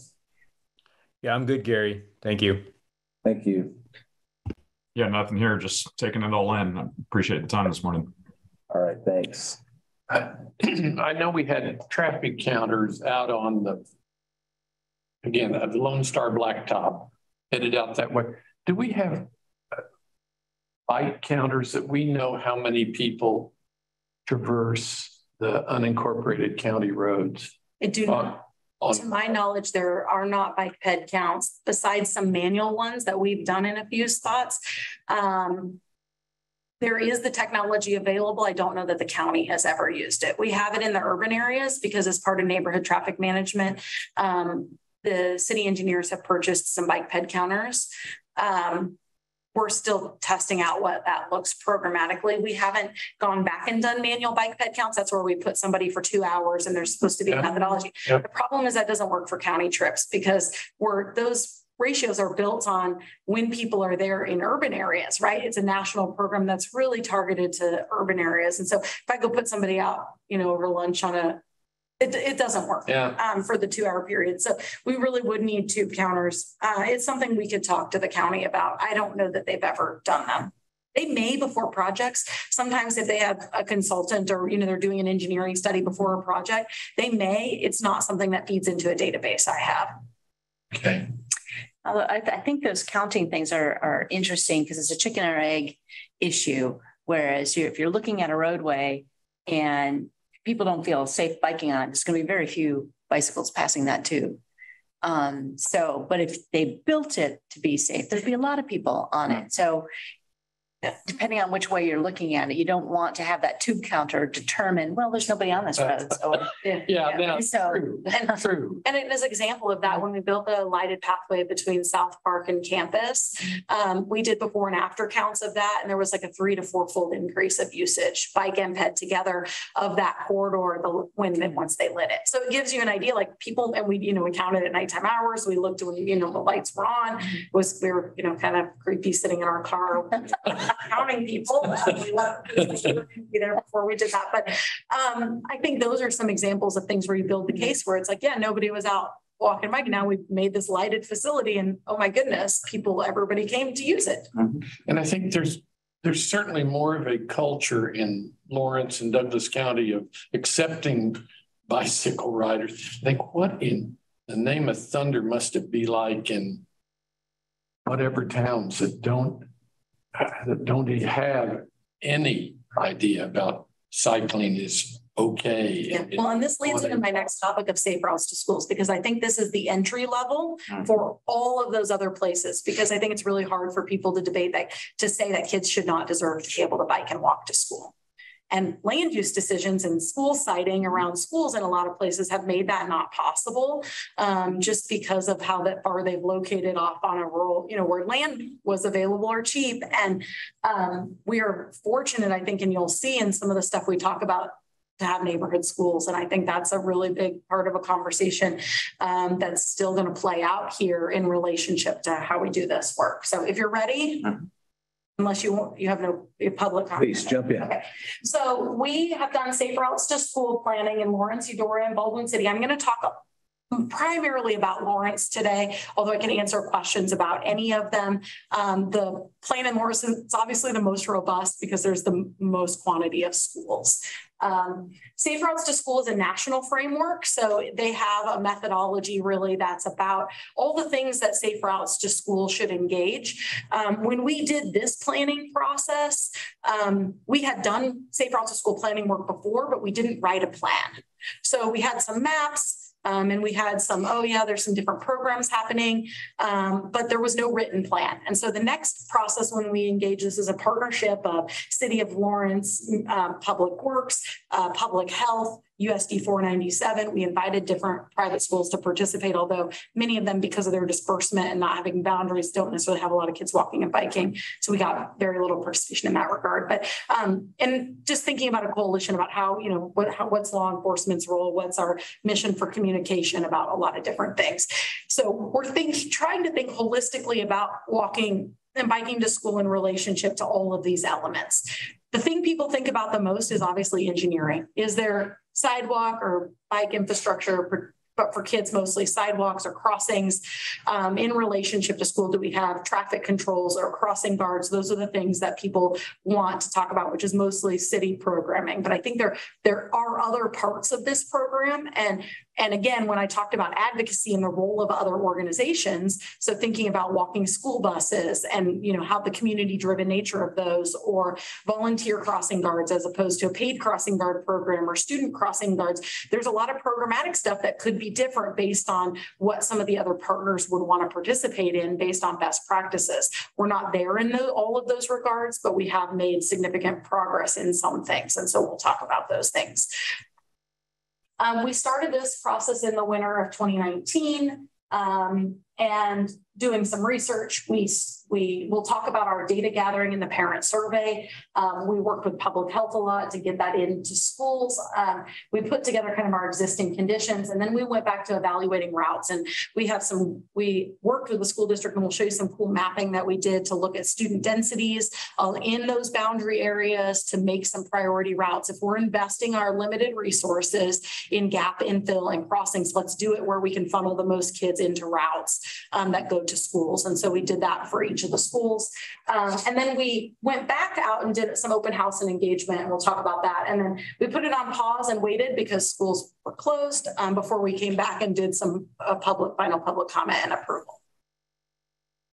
Yeah, I'm good, Gary. Thank you. Thank you. Yeah, nothing here, just taking it all in. I appreciate the time this morning. All right, thanks. I know we had traffic counters out on the, again, the Lone Star Blacktop headed out that way. Do we have uh, bike counters that we know how many people traverse the unincorporated county roads? I do not on- To my knowledge, there are not bike ped counts besides some manual ones that we've done in a few spots. Um, there is the technology available. I don't know that the county has ever used it. We have it in the urban areas because as part of neighborhood traffic management, um, the city engineers have purchased some bike ped counters. Um, we're still testing out what that looks programmatically. We haven't gone back and done manual bike ped counts. That's where we put somebody for two hours and there's supposed to be a methodology. The problem is that doesn't work for county trips because we're, those ratios are built on when people are there in urban areas, right? It's a national program that's really targeted to urban areas. And so if I go put somebody out, you know, over lunch on a, it, it doesn't work Yeah, um, for the two hour period. So we really would need tube counters. Uh, it's something we could talk to the county about. I don't know that they've ever done them. They may before projects. Sometimes if they have a consultant or, you know, they're doing an engineering study before a project, they may, it's not something that feeds into a database I have. okay. Although I, I think those counting things are, are interesting because it's a chicken or egg issue. Whereas you, if you're looking at a roadway and people don't feel safe biking on it, there's going to be very few bicycles passing that too. Um, so, but if they built it to be safe, there'd be a lot of people on it. So depending on which way you're looking at it, you don't want to have that tube counter determine, well, there's nobody on this road. So Yeah, now, So- true, And- true. And it is an example of that when we built the lighted pathway between South Park and campus. Um, we did before and after counts of that, and there was like a three to four fold increase of usage, bike and ped together of that corridor, the when, once they lit it. So it gives you an idea, like people, and we, you know, we counted at nighttime hours, we looked when, you know, the lights were on. It Was, we were, you know, kind of creepy sitting in our car counting people. We left- Be there before we did that, but um, I think those are some examples of things where you build the case where it's like, yeah, nobody was out walking bike. Now we've made this lighted facility and oh my goodness, people, everybody came to use it. And I think there's, there's certainly more of a culture in Lawrence and Douglas County of accepting bicycle riders. I think what in the name of thunder must it be like in whatever towns that don't, that don't have any idea about cycling is okay. Yeah, well, and this leads into my next topic of safe routes to schools, because I think this is the entry level hmm. for all of those other places, because I think it's really hard for people to debate that, to say that kids should not deserve to be able to bike and walk to school. And land use decisions and school siting around schools in a lot of places have made that not possible. Um, just because of how that far they've located off on a rural, you know, where land was available or cheap. And um, we are fortunate, I think, and you'll see in some of the stuff we talk about to have neighborhood schools. And I think that's a really big part of a conversation um, that's still going to play out here in relationship to how we do this work. So if you're ready, unless you want, you have no public comment. Please jump in. Okay, so we have done safe routes to school planning in Lawrence, Eudora, and Baldwin City. I'm going to talk primarily about Lawrence today, although I can answer questions about any of them. Um, the plan in Lawrence is obviously the most robust because there's the most quantity of schools. Um, Safe Routes to School is a national framework, so they have a methodology really that's about all the things that Safe Routes to School should engage. Um, when we did this planning process, um, we had done Safe Routes to School planning work before, but we didn't write a plan. So we had some maps, um, and we had some, oh yeah, there's some different programs happening, um, but there was no written plan. And so the next process when we engage this is a partnership of City of Lawrence, uh, Public Works, uh, Public Health, USD 497. We invited different private schools to participate, although many of them, because of their disbursement and not having boundaries, don't necessarily have a lot of kids walking and biking. So we got very little participation in that regard. But um, and just thinking about a coalition about how, you know, what how, what's law enforcement's role, what's our mission for communication about a lot of different things. So we're thinking, trying to think holistically about walking and biking to school in relationship to all of these elements. The thing people think about the most is obviously engineering. Is there sidewalk or bike infrastructure but for kids mostly sidewalks or crossings um, in relationship to school do we have traffic controls or crossing guards? Those are the things that people want to talk about which is mostly city programming. But i think there there are other parts of this program and and again when i talked about advocacy and the role of other organizations so thinking about walking school buses and you know how the community driven nature of those or volunteer crossing guards as opposed to a paid crossing guard program or student crossing guards there's a lot of programmatic stuff that could be different based on what some of the other partners would want to participate in based on best practices. We're not there in the, all of those regards, but we have made significant progress in some things. And so we'll talk about those things. Um, we started this process in the winter of 2019. Um, and doing some research. We, we will talk about our data gathering in the parent survey. Um, we worked with public health a lot to get that into schools. Um, we put together kind of our existing conditions and then we went back to evaluating routes and we have some, we worked with the school district and we'll show you some cool mapping that we did to look at student densities uh, in those boundary areas to make some priority routes. If we're investing our limited resources in gap infill and crossings, let's do it where we can funnel the most kids into routes um, that go to schools. And so we did that for each of the schools. Um, and then we went back out and did some open house and engagement, and we'll talk about that. And then we put it on pause and waited because schools were closed um, before we came back and did some uh, public, final public comment and approval.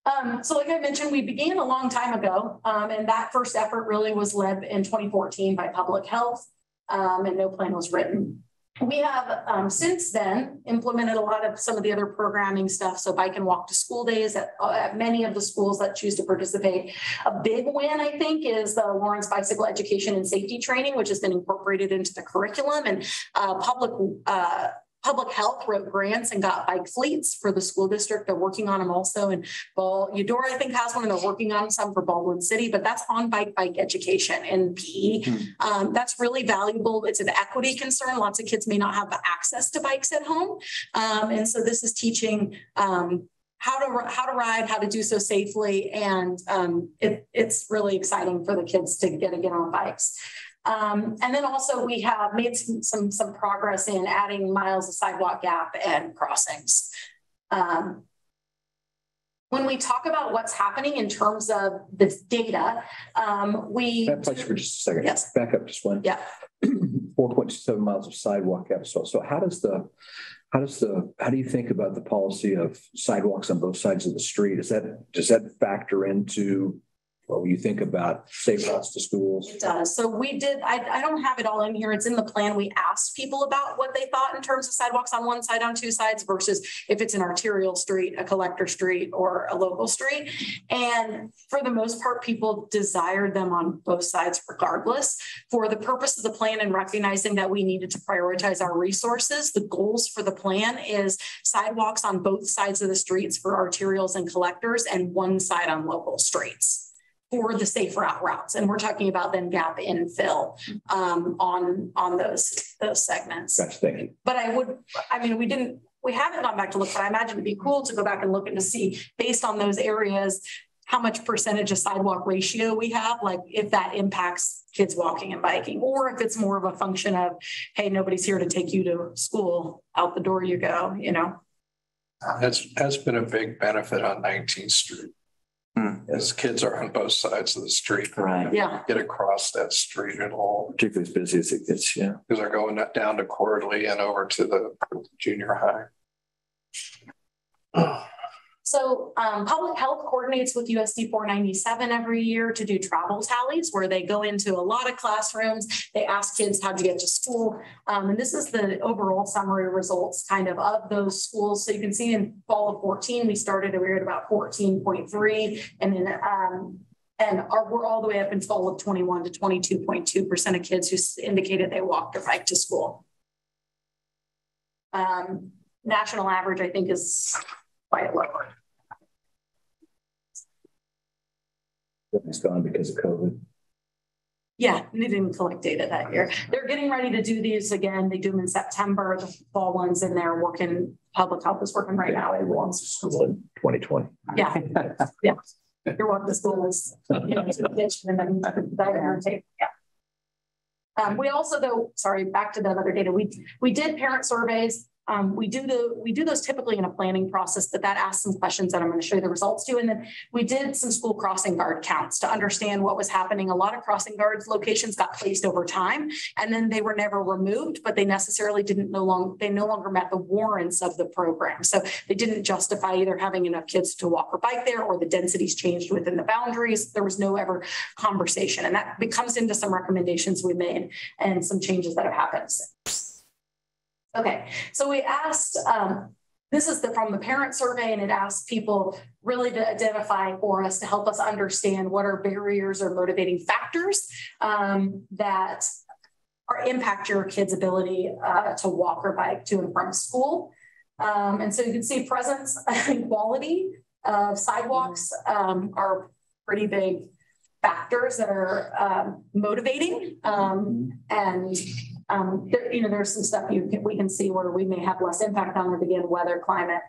Um, so like I mentioned, we began a long time ago, um, and that first effort really was led in 2014 by public health, um, and no plan was written we have um, since then implemented a lot of some of the other programming stuff. So bike and walk to school days at, at, many of the schools that choose to participate. A big win, I think, is the Lawrence Bicycle Education and Safety Training, which has been incorporated into the curriculum and uh, public uh, Public Health wrote grants and got bike fleets for the school district. They're working on them also. And Ball, Eudora, I think, has one, and they're working on some for Baldwin City, but that's on bike bike education and PE. Hmm. Um, that's really valuable. It's an equity concern. Lots of kids may not have access to bikes at home. Um, and so this is teaching um, how to how to ride, how to do so safely, and um, it, it's really exciting for the kids to get to get on bikes. Um, and then also we have made some, some, some, progress in adding miles of sidewalk gap and crossings. Um, when we talk about what's happening in terms of the data, um, we- That place for just a second. Yes. Back up just one. Yeah. 4.7 miles of sidewalk gap. So, so how does the, how does the, how do you think about the policy of sidewalks on both sides of the street? Is that, does that factor into Well, you think about safe routes to schools. It does. So we did, I, I don't have it all in here. It's in the plan. We asked people about what they thought in terms of sidewalks on one side, on two sides versus if it's an arterial street, a collector street, or a local street. And for the most part, people desired them on both sides regardless. For the purpose of the plan and recognizing that we needed to prioritize our resources, the goals for the plan is sidewalks on both sides of the streets for arterials and collectors and one side on local streets for the safe route routes. And we're talking about then gap infill um, on, on those, those segments. Gotcha, thank you. But I would, I mean, we didn't, we haven't gone back to look, but I imagine it'd be cool to go back and look and to see based on those areas, how much percentage of sidewalk ratio we have, like if that impacts kids walking and biking, or if it's more of a function of, hey, nobody's here to take you to school, out the door you go, you know? That's, that's been a big benefit on Nineteenth Street. Hmm. As kids are on both sides of the street. Right. Yeah. Get across that street at all, Particularly as busy as it gets, yeah. because they're going down to Quarterly and over to the junior high. So um, public health coordinates with USD 497 every year to do travel tallies where they go into a lot of classrooms. They ask kids how to get to school. Um, and this is the overall summary results kind of of those schools. So you can see in fall of 14, we started, we were at about 14.3 and then um, and are, we're all the way up in fall of 21 to 22.2% of kids who indicated they walked or bike to school. Um, national average, I think, is quite lower. It's gone because of COVID. Yeah, and they didn't collect data that year. They're getting ready to do these again. They do them in September, the fall ones, and they're working, public health is working right now. Everyone's school in twenty twenty. Yeah, yeah. You're welcome to school is, you know, to the ditch and then that take, yeah. Um, we also though, sorry, back to that other data, we, we did parent surveys. Um, we do the, we do those typically in a planning process, but that asks some questions that I'm going to show you the results to. And then we did some school crossing guard counts to understand what was happening. A lot of crossing guards locations got placed over time and then they were never removed, but they necessarily didn't no longer, they no longer met the warrants of the program. So they didn't justify either having enough kids to walk or bike there or the densities changed within the boundaries. There was no ever conversation. And that comes into some recommendations we made and some changes that have happened since. Okay, so we asked, um, this is the, from the parent survey, and it asked people really to identify for us to help us understand what are barriers or motivating factors um, that are impact your kid's ability uh, to walk or bike to and from school. Um, and so you can see presence and quality of sidewalks um, are pretty big factors that are um, motivating um, and um, there, you know, there's some stuff you can, we can see where we may have less impact on it again, weather, climate,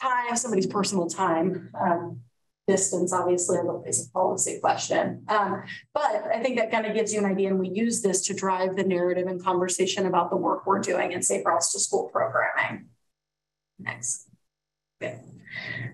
time, somebody's personal time, um, distance, obviously, is a policy question. Um, but I think that kind of gives you an idea, and we use this to drive the narrative and conversation about the work we're doing in Safe Routes to School programming. Next. Okay.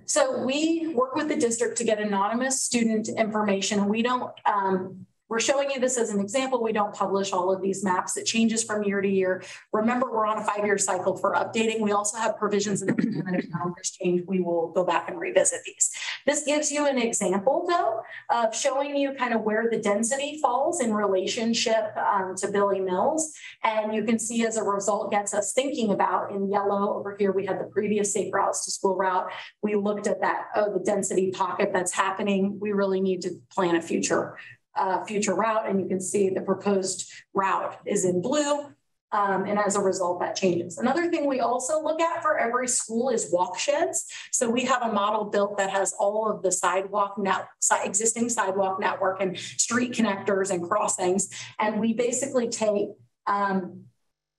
So we work with the district to get anonymous student information. We don't um, we're showing you this as an example. We don't publish all of these maps. It changes from year to year. Remember, we're on a five-year cycle for updating. We also have provisions in the plan if numbers change, we will go back and revisit these. This gives you an example, though, of showing you kind of where the density falls in relationship um, to Billy Mills. And you can see as a result gets us thinking about in yellow over here, we had the previous safe routes to school route. We looked at that, oh, the density pocket that's happening. We really need to plan a future uh, future route. And you can see the proposed route is in blue. Um, and as a result, that changes. Another thing we also look at for every school is walk sheds. So we have a model built that has all of the sidewalk net, existing sidewalk network and street connectors and crossings. And we basically take um,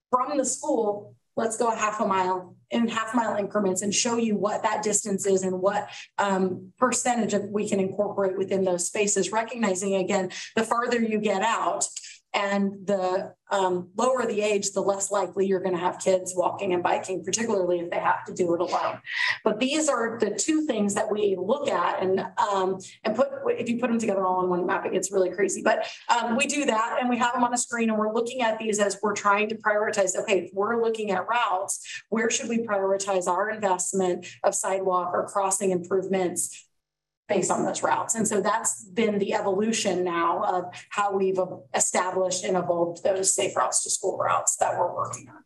from the school, let's go a half a mile in half mile increments and show you what that distance is and what um, percentage of we can incorporate within those spaces, recognizing again, the farther you get out, and the um, lower the age, the less likely you're going to have kids walking and biking, particularly if they have to do it alone. But these are the two things that we look at and um, and put if you put them together all on one map, it gets really crazy. But um, we do that and we have them on a screen and we're looking at these as we're trying to prioritize. Okay, if we're looking at routes, where should we prioritize our investment of sidewalk or crossing improvements based on those routes. And so that's been the evolution now of how we've established and evolved those safe routes to school routes that we're working on.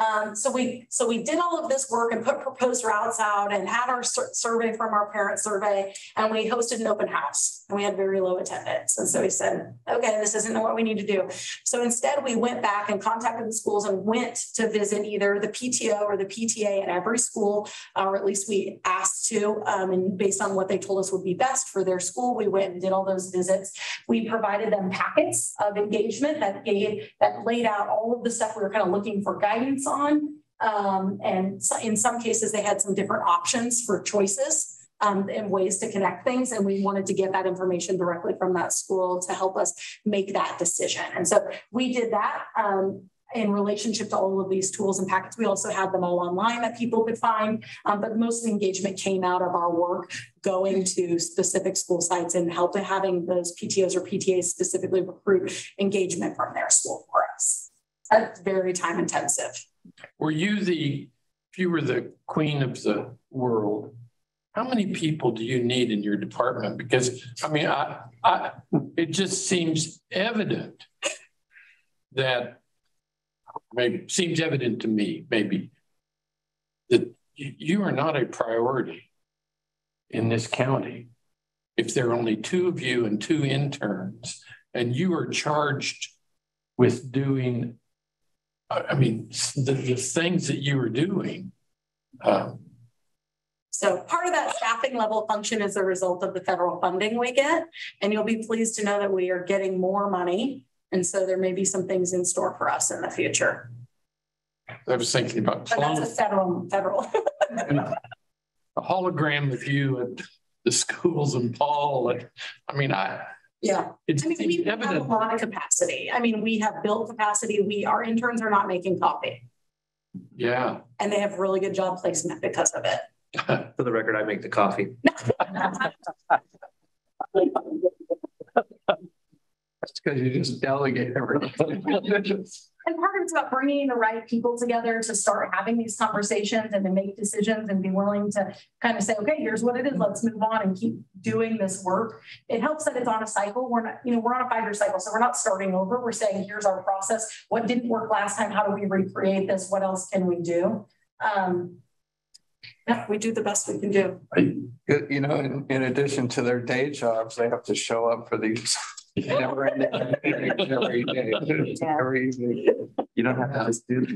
Um, so we so we did all of this work and put proposed routes out and had our sur survey from our parent survey and we hosted an open house and we had very low attendance. And so we said, okay, this isn't what we need to do. So instead we went back and contacted the schools and went to visit either the PTO or the PTA at every school, or at least we asked to, um, and based on what they told us would be best for their school, we went and did all those visits. We provided them packets of engagement that gave that laid out all of the stuff we were kind of looking for guidance on. Um, and so in some cases, they had some different options for choices um, and ways to connect things. And we wanted to get that information directly from that school to help us make that decision. And so we did that. Um, in relationship to all of these tools and packets. We also had them all online that people could find, um, but most of the engagement came out of our work going to specific school sites and helping having those PTOs or PTAs specifically recruit engagement from their school for us. That's very time intensive. Were you the, if you were the queen of the world, how many people do you need in your department? Because I mean, I, I, it just seems evident that maybe seems evident to me, maybe that you are not a priority in this county. If there are only two of you and two interns, and you are charged with doing I mean, the, the things that you were doing. Um, so part of that staffing level function is a result of the federal funding we get. And you'll be pleased to know that we are getting more money. And so there may be some things in store for us in the future. I was thinking about but that's a federal, federal. a hologram of you at the schools in Paul. I mean, I yeah. It's I mean, we evident. have a lot of capacity. I mean, we have built capacity. We our interns are not making coffee. Yeah. And they have really good job placement because of it. For the record, I make the coffee. That's because you just delegate everything. And part of it's about bringing the right people together to start having these conversations and to make decisions and be willing to kind of say, okay, here's what it is. Let's move on and keep doing this work. It helps that it's on a cycle. We're not, you know, we're on a five-year cycle, so we're not starting over. We're saying, here's our process. What didn't work last time? How do we recreate this? What else can we do? Um, yeah, we do the best we can do. You know, in, in addition to their day jobs, they have to show up for these Never ending. Every day, every evening. You don't have to just do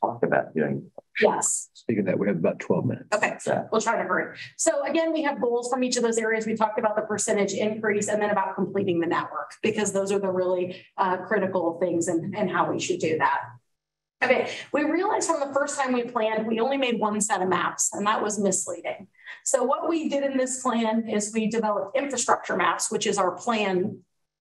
talk about doing. Yes. Speaking of that, we have about 12 minutes. Okay, so we'll try to hurry. So again, we have goals from each of those areas. We talked about the percentage increase and then about completing the network because those are the really uh, critical things and, and how we should do that. Okay, we realized from the first time we planned, we only made one set of maps, and that was misleading. So what we did in this plan is we developed infrastructure maps, which is our plan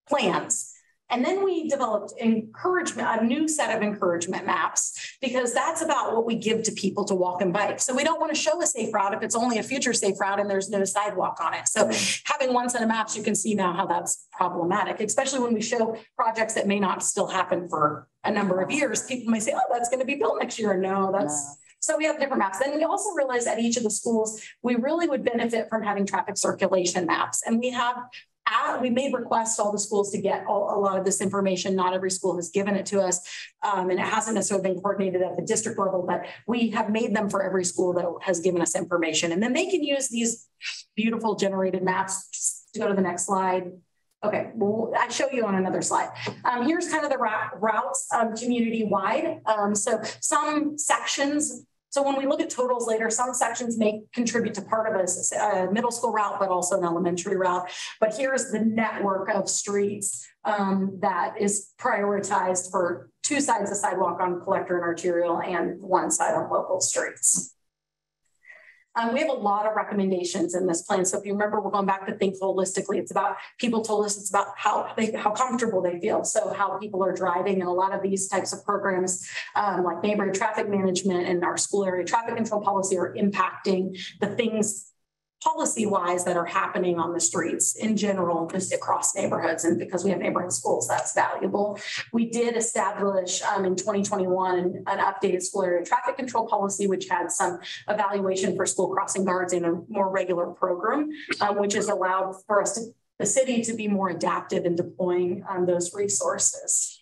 plans. And then we developed encouragement, a new set of encouragement maps, because that's about what we give to people to walk and bike. So we don't want to show a safe route if it's only a future safe route and there's no sidewalk on it. So having one set of maps, you can see now how that's problematic, especially when we show projects that may not still happen for a number of years. People may say, oh, that's going to be built next year. No, that's. So we have different maps. Then we also realized at each of the schools, we really would benefit from having traffic circulation maps. And we have we made requests to all the schools to get all, a lot of this information. Not every school has given it to us, um, and it hasn't necessarily been coordinated at the district level, but we have made them for every school that has given us information. And then they can use these beautiful generated maps to go to the next slide. Okay, well, I show you on another slide. Um, here's kind of the routes um, community wide. Um, so some sections so when we look at totals later, some sections may contribute to part of a, a middle school route, but also an elementary route. But here's the network of streets um, that is prioritized for two sides of sidewalk on collector and arterial and one side on local streets. Um, we have a lot of recommendations in this plan. So if you remember, we're going back to think holistically. It's about people told us it's about how they how comfortable they feel. So how people are driving and a lot of these types of programs um, like neighborhood traffic management and our school area traffic control policy are impacting the things policy wise that are happening on the streets in general, just across neighborhoods. And because we have neighborhood schools, that's valuable. We did establish um, in 2021 an updated school area traffic control policy, which had some evaluation for school crossing guards in a more regular program, um, which has allowed for us to the city to be more adaptive in deploying um, those resources.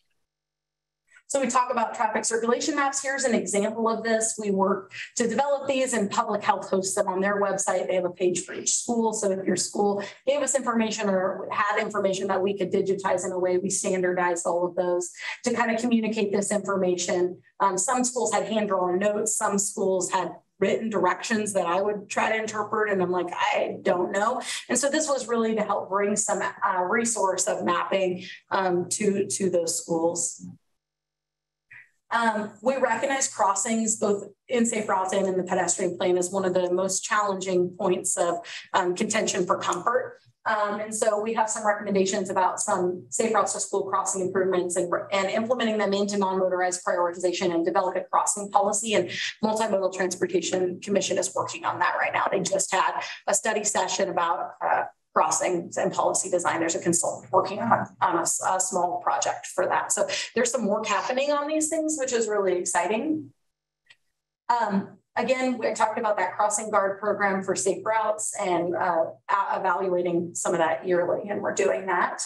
So we talk about traffic circulation maps. Here's an example of this. We work to develop these and public health hosts them on their website. They have a page for each school. So if your school gave us information or had information that we could digitize in a way, we standardized all of those to kind of communicate this information. Um, some schools had hand drawn notes. Some schools had written directions that I would try to interpret. And I'm like, I don't know. And so this was really to help bring some uh, resource of mapping um, to, to those schools. Um, we recognize crossings both in safe routes and in the pedestrian plane as one of the most challenging points of um, contention for comfort. Um, and so we have some recommendations about some safe routes to school crossing improvements and, and implementing them into non-motorized prioritization and develop a crossing policy. And Multimodal Transportation Commission is working on that right now. They just had a study session about uh, crossings and policy design. There's a consultant working on, on a, a, small project for that. So there's some work happening on these things, which is really exciting. Um, again, we talked about that crossing guard program for safe routes and uh, evaluating some of that yearly, and we're doing that.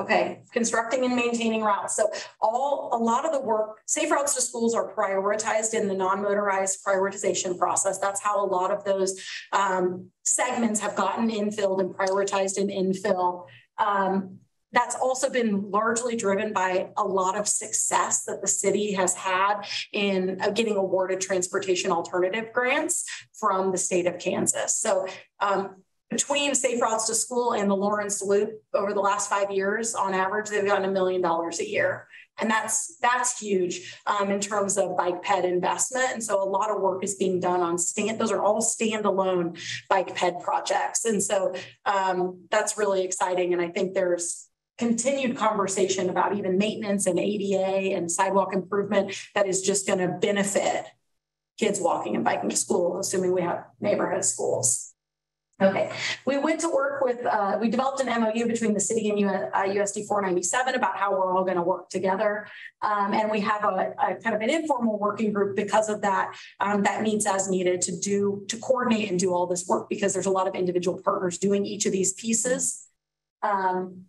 Okay, constructing and maintaining routes. So all a lot of the work, safe routes to schools are prioritized in the non-motorized prioritization process. That's how a lot of those um, segments have gotten infilled and prioritized in infill. Um, that's also been largely driven by a lot of success that the city has had in uh, getting awarded transportation alternative grants from the state of Kansas. So um, between Safe Routes to School and the Lawrence Loop over the last five years, on average, they've gotten a million dollars a year. And that's that's huge um, in terms of bike ped investment. And so a lot of work is being done on stand. Those are all standalone bike ped projects. And so um, that's really exciting. And I think there's continued conversation about even maintenance and ADA and sidewalk improvement that is just going to benefit kids walking and biking to school, assuming we have neighborhood schools. Okay, we went to work with, uh, we developed an MOU between the city and uh, USD 497 about how we're all going to work together. Um, and we have a, a, kind of an informal working group because of that, um, that meets as needed to do, to coordinate and do all this work because there's a lot of individual partners doing each of these pieces. Um,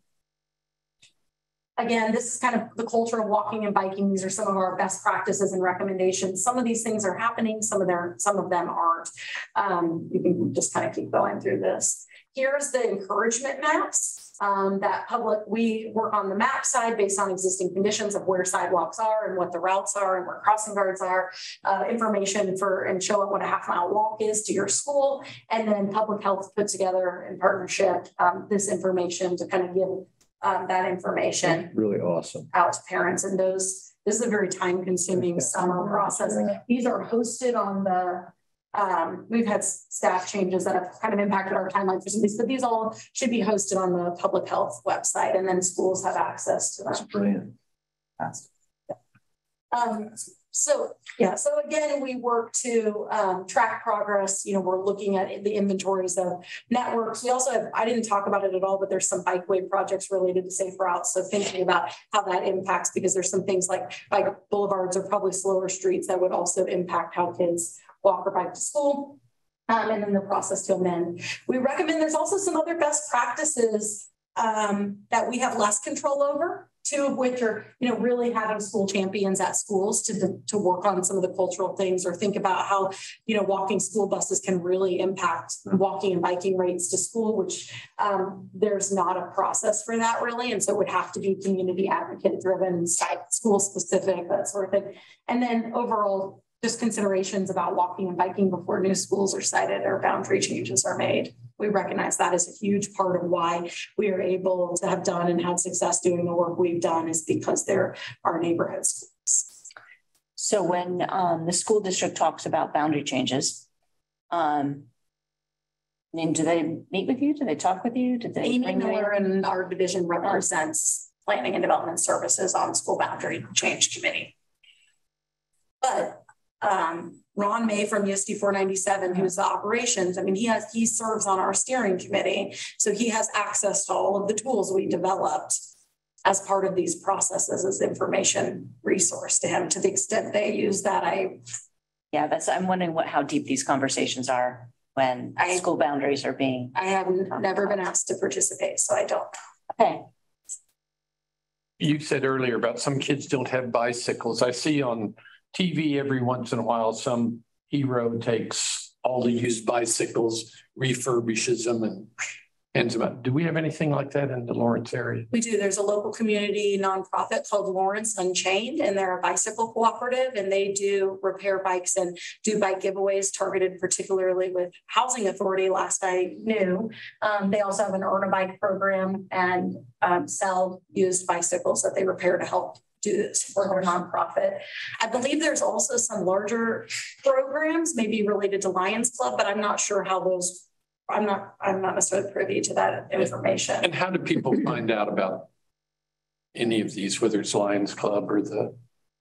again, this is kind of the culture of walking and biking. These are some of our best practices and recommendations. Some of these things are happening, some of them, some of them aren't. Um, you can just kind of keep going through this. Here's the encouragement maps. Um, that public, we work on the map side based on existing conditions of where sidewalks are and what the routes are and where crossing guards are, uh, information for and show up what a half mile walk is to your school. And then public health put together in partnership um, this information to kind of give um, that information really awesome out to parents. And those, this is a very time consuming summer process. These are hosted on the, um, we've had staff changes that have kind of impacted our timeline for some of these, but these all should be hosted on the public health website and then schools have access to them. That's brilliant. That's, um, so yeah, so again, we work to um, track progress. You know, we're looking at the inventories of networks. We also have, I didn't talk about it at all, but there's some bikeway projects related to safe routes. So thinking about how that impacts, because there's some things like bike boulevards are probably slower streets that would also impact how kids walk or bike to school. Um, and then the process to amend. We recommend there's also some other best practices um, that we have less control over two of which are, you know, really having school champions at schools to, to work on some of the cultural things or think about how, you know, walking school buses can really impact walking and biking rates to school, which um, there's not a process for that really. And so it would have to be community advocate driven, school specific, that sort of thing. And then overall, just considerations about walking and biking before new schools are sited or boundary changes are made we recognize that is a huge part of why we are able to have done and had success doing the work we've done is because they're our neighborhood schools. So when um, the school district talks about boundary changes, um, I mean, do they meet with you? Do they talk with you? Did they Amy Miller and our division represents planning and development services on school boundary change committee. But um, Ron May from USD four ninety-seven, who's the operations, I mean, he has, he serves on our steering committee. So he has access to all of the tools we developed as part of these processes as information resource to him. To the extent they use that, I, Yeah, that's, I'm wondering what, how deep these conversations are when I- school boundaries are being, I have never been asked to participate, so I don't. okay. You said earlier about some kids don't have bicycles. I see on TV every once in a while, some hero takes all the used bicycles, refurbishes them and hands them out. Do we have anything like that in the Lawrence area? We do. There's a local community nonprofit called Lawrence Unchained, and they're a bicycle cooperative, and they do repair bikes and do bike giveaways targeted particularly with Housing Authority, last I knew. Um, they also have an Earn a Bike program and um, sell used bicycles that they repair to help do this for their nonprofit. I believe there's also some larger programs, maybe related to Lions Club, but I'm not sure how those, I'm not, I'm not necessarily privy to that information. And how do people find out about any of these, whether it's Lions Club or the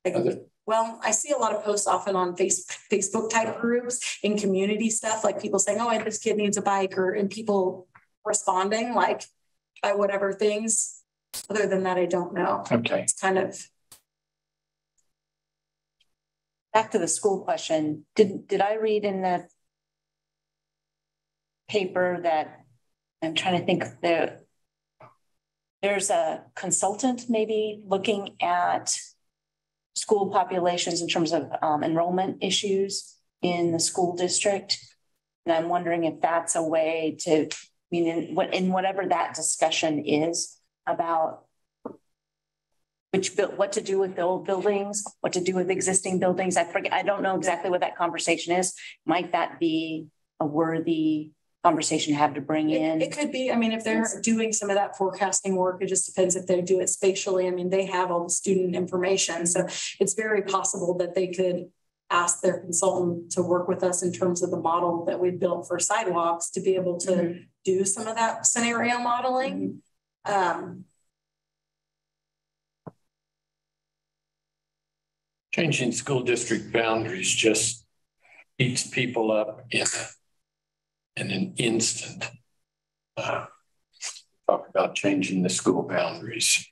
other? Well, I see a lot of posts often on Facebook type groups in community stuff, like people saying, oh, this kid needs a bike or, and people responding like by whatever things. Other than that, I don't know. Okay. It's kind of, Back to the school question, did, did I read in the paper that, I'm trying to think, there, there's a consultant maybe looking at school populations in terms of um, enrollment issues in the school district. And I'm wondering if that's a way to, I mean, in in whatever that discussion is about which built, what to do with the old buildings, what to do with existing buildings. I forget, I don't know exactly what that conversation is. Might that be a worthy conversation to have to bring it, in? it could be, I mean, if they're doing some of that forecasting work, it just depends if they do it spatially. I mean, they have all the student information. So it's very possible that they could ask their consultant to work with us in terms of the model that we built for sidewalks to be able to do some of that scenario modeling. Um, Changing school district boundaries just eats people up in, in an instant. Uh, Talk about changing the school boundaries.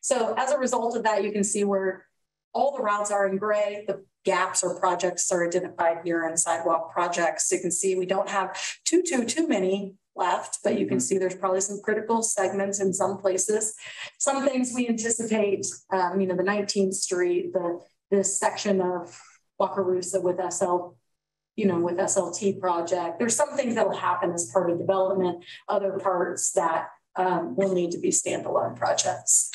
So as a result of that, you can see where all the routes are in gray. The gaps or projects are identified here in sidewalk projects. You can see we don't have too, too, too many left, but you can see there's probably some critical segments in some places. Some things we anticipate, um, you know, the 19th Street, the this section of Wakarusa with SL, you know, with SLT project. There's some things that will happen as part of development, other parts that um, will need to be standalone projects.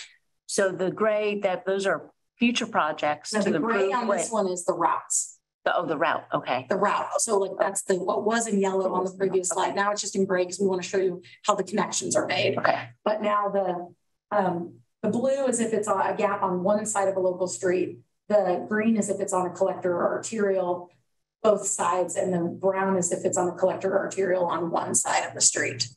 So the gray, that those are future projects Now, to the gray on this one is the routes. The- Oh, the route, okay. the route. So like that's the, what was in yellow on the previous slide. Now it's just in gray because we want to show you how the connections are made. Okay, But now the, um, the blue is if it's on a gap on one side of a local street. The green is if it's on a collector or arterial, both sides, and the brown is if it's on a collector or arterial on one side of the street.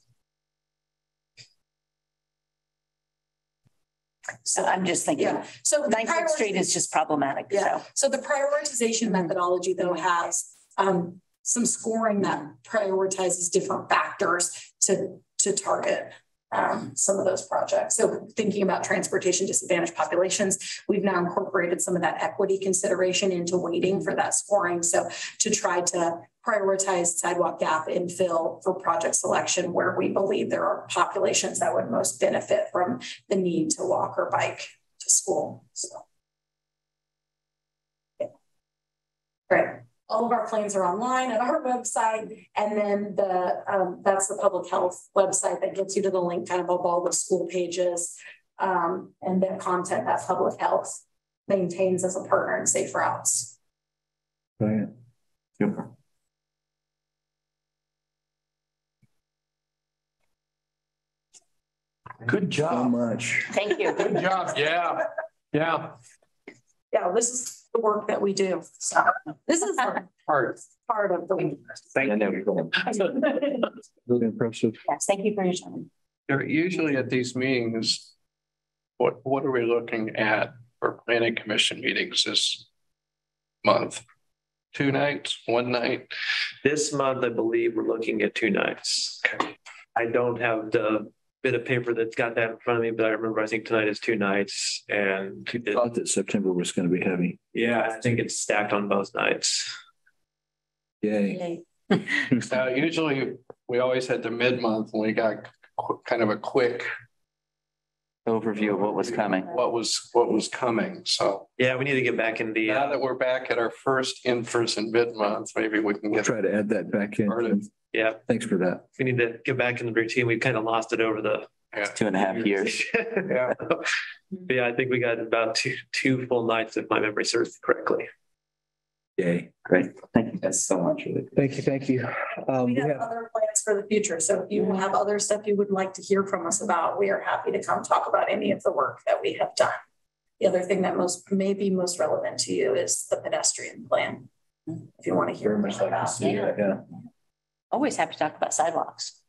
So I'm just thinking, Yeah, so. Nineteenth Street is just problematic, Yeah, so. so the prioritization methodology though has um some scoring that prioritizes different factors to to target um some of those projects. So thinking about transportation disadvantaged populations, we've now incorporated some of that equity consideration into weighting for that scoring. So to try to prioritize sidewalk gap infill for project selection where we believe there are populations that would most benefit from the need to walk or bike to school. So. Right. All of our plans are online at our website. And then the, um, that's the public health website that gets you to the link kind of of all the school pages. Um, and the content that public health maintains as a partner in safe routes. Brilliant. Super. Good job. So job. much. Thank you. Good job. Yeah. Yeah. Yeah, this is the work that we do. So this is Part. of part of the. Thank you. Really impressive. Yes, thank you for your time. Usually at these meetings, what, what are we looking at for planning commission meetings this month? Two nights, one night? This month, I believe we're looking at two nights. Okay. I don't have the bit of paper that's got that in front of me, but I remember I think tonight is two nights and I thought that September was going to be heavy. yeah, I think it's stacked on both nights. Yay. Now, uh, usually, we always had the mid-month and we got qu- kind of a quick, Overview of what was coming. what was, what was coming, so. Yeah, we need to get back in the, Now uh, that we're back at our first in-person mid-month, maybe we can We'll get try to add that back in. started. yeah, Thanks for that. we need to get back in the routine. We've kind of lost it over the. Two and a half years. Yeah. Yeah, I think we got about two, two full nights if my memory serves correctly. Yay. Great. Thank you guys so much. Really. Thank you, thank you. Um, We we have have, other plans for the future, so if you have other stuff you would like to hear from us about, we are happy to come talk about any of the work that we have done. The other thing that most, may be most relevant to you is the pedestrian plan. If you want to hear more about. yeah. Always happy to talk about sidewalks.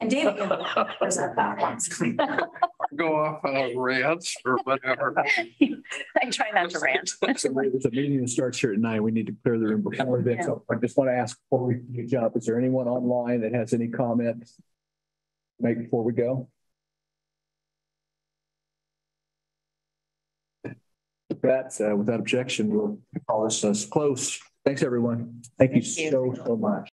And David present that once. Go off on rants or whatever. I try not to rant. So a meeting that starts here at nine. We need to clear the room before then. So I just want to ask before we you jump, is there anyone online that has any comments? Make before we go? With That, uh, without objection, we'll call this as close. Thanks, everyone. Thank you Thank you. so, so much.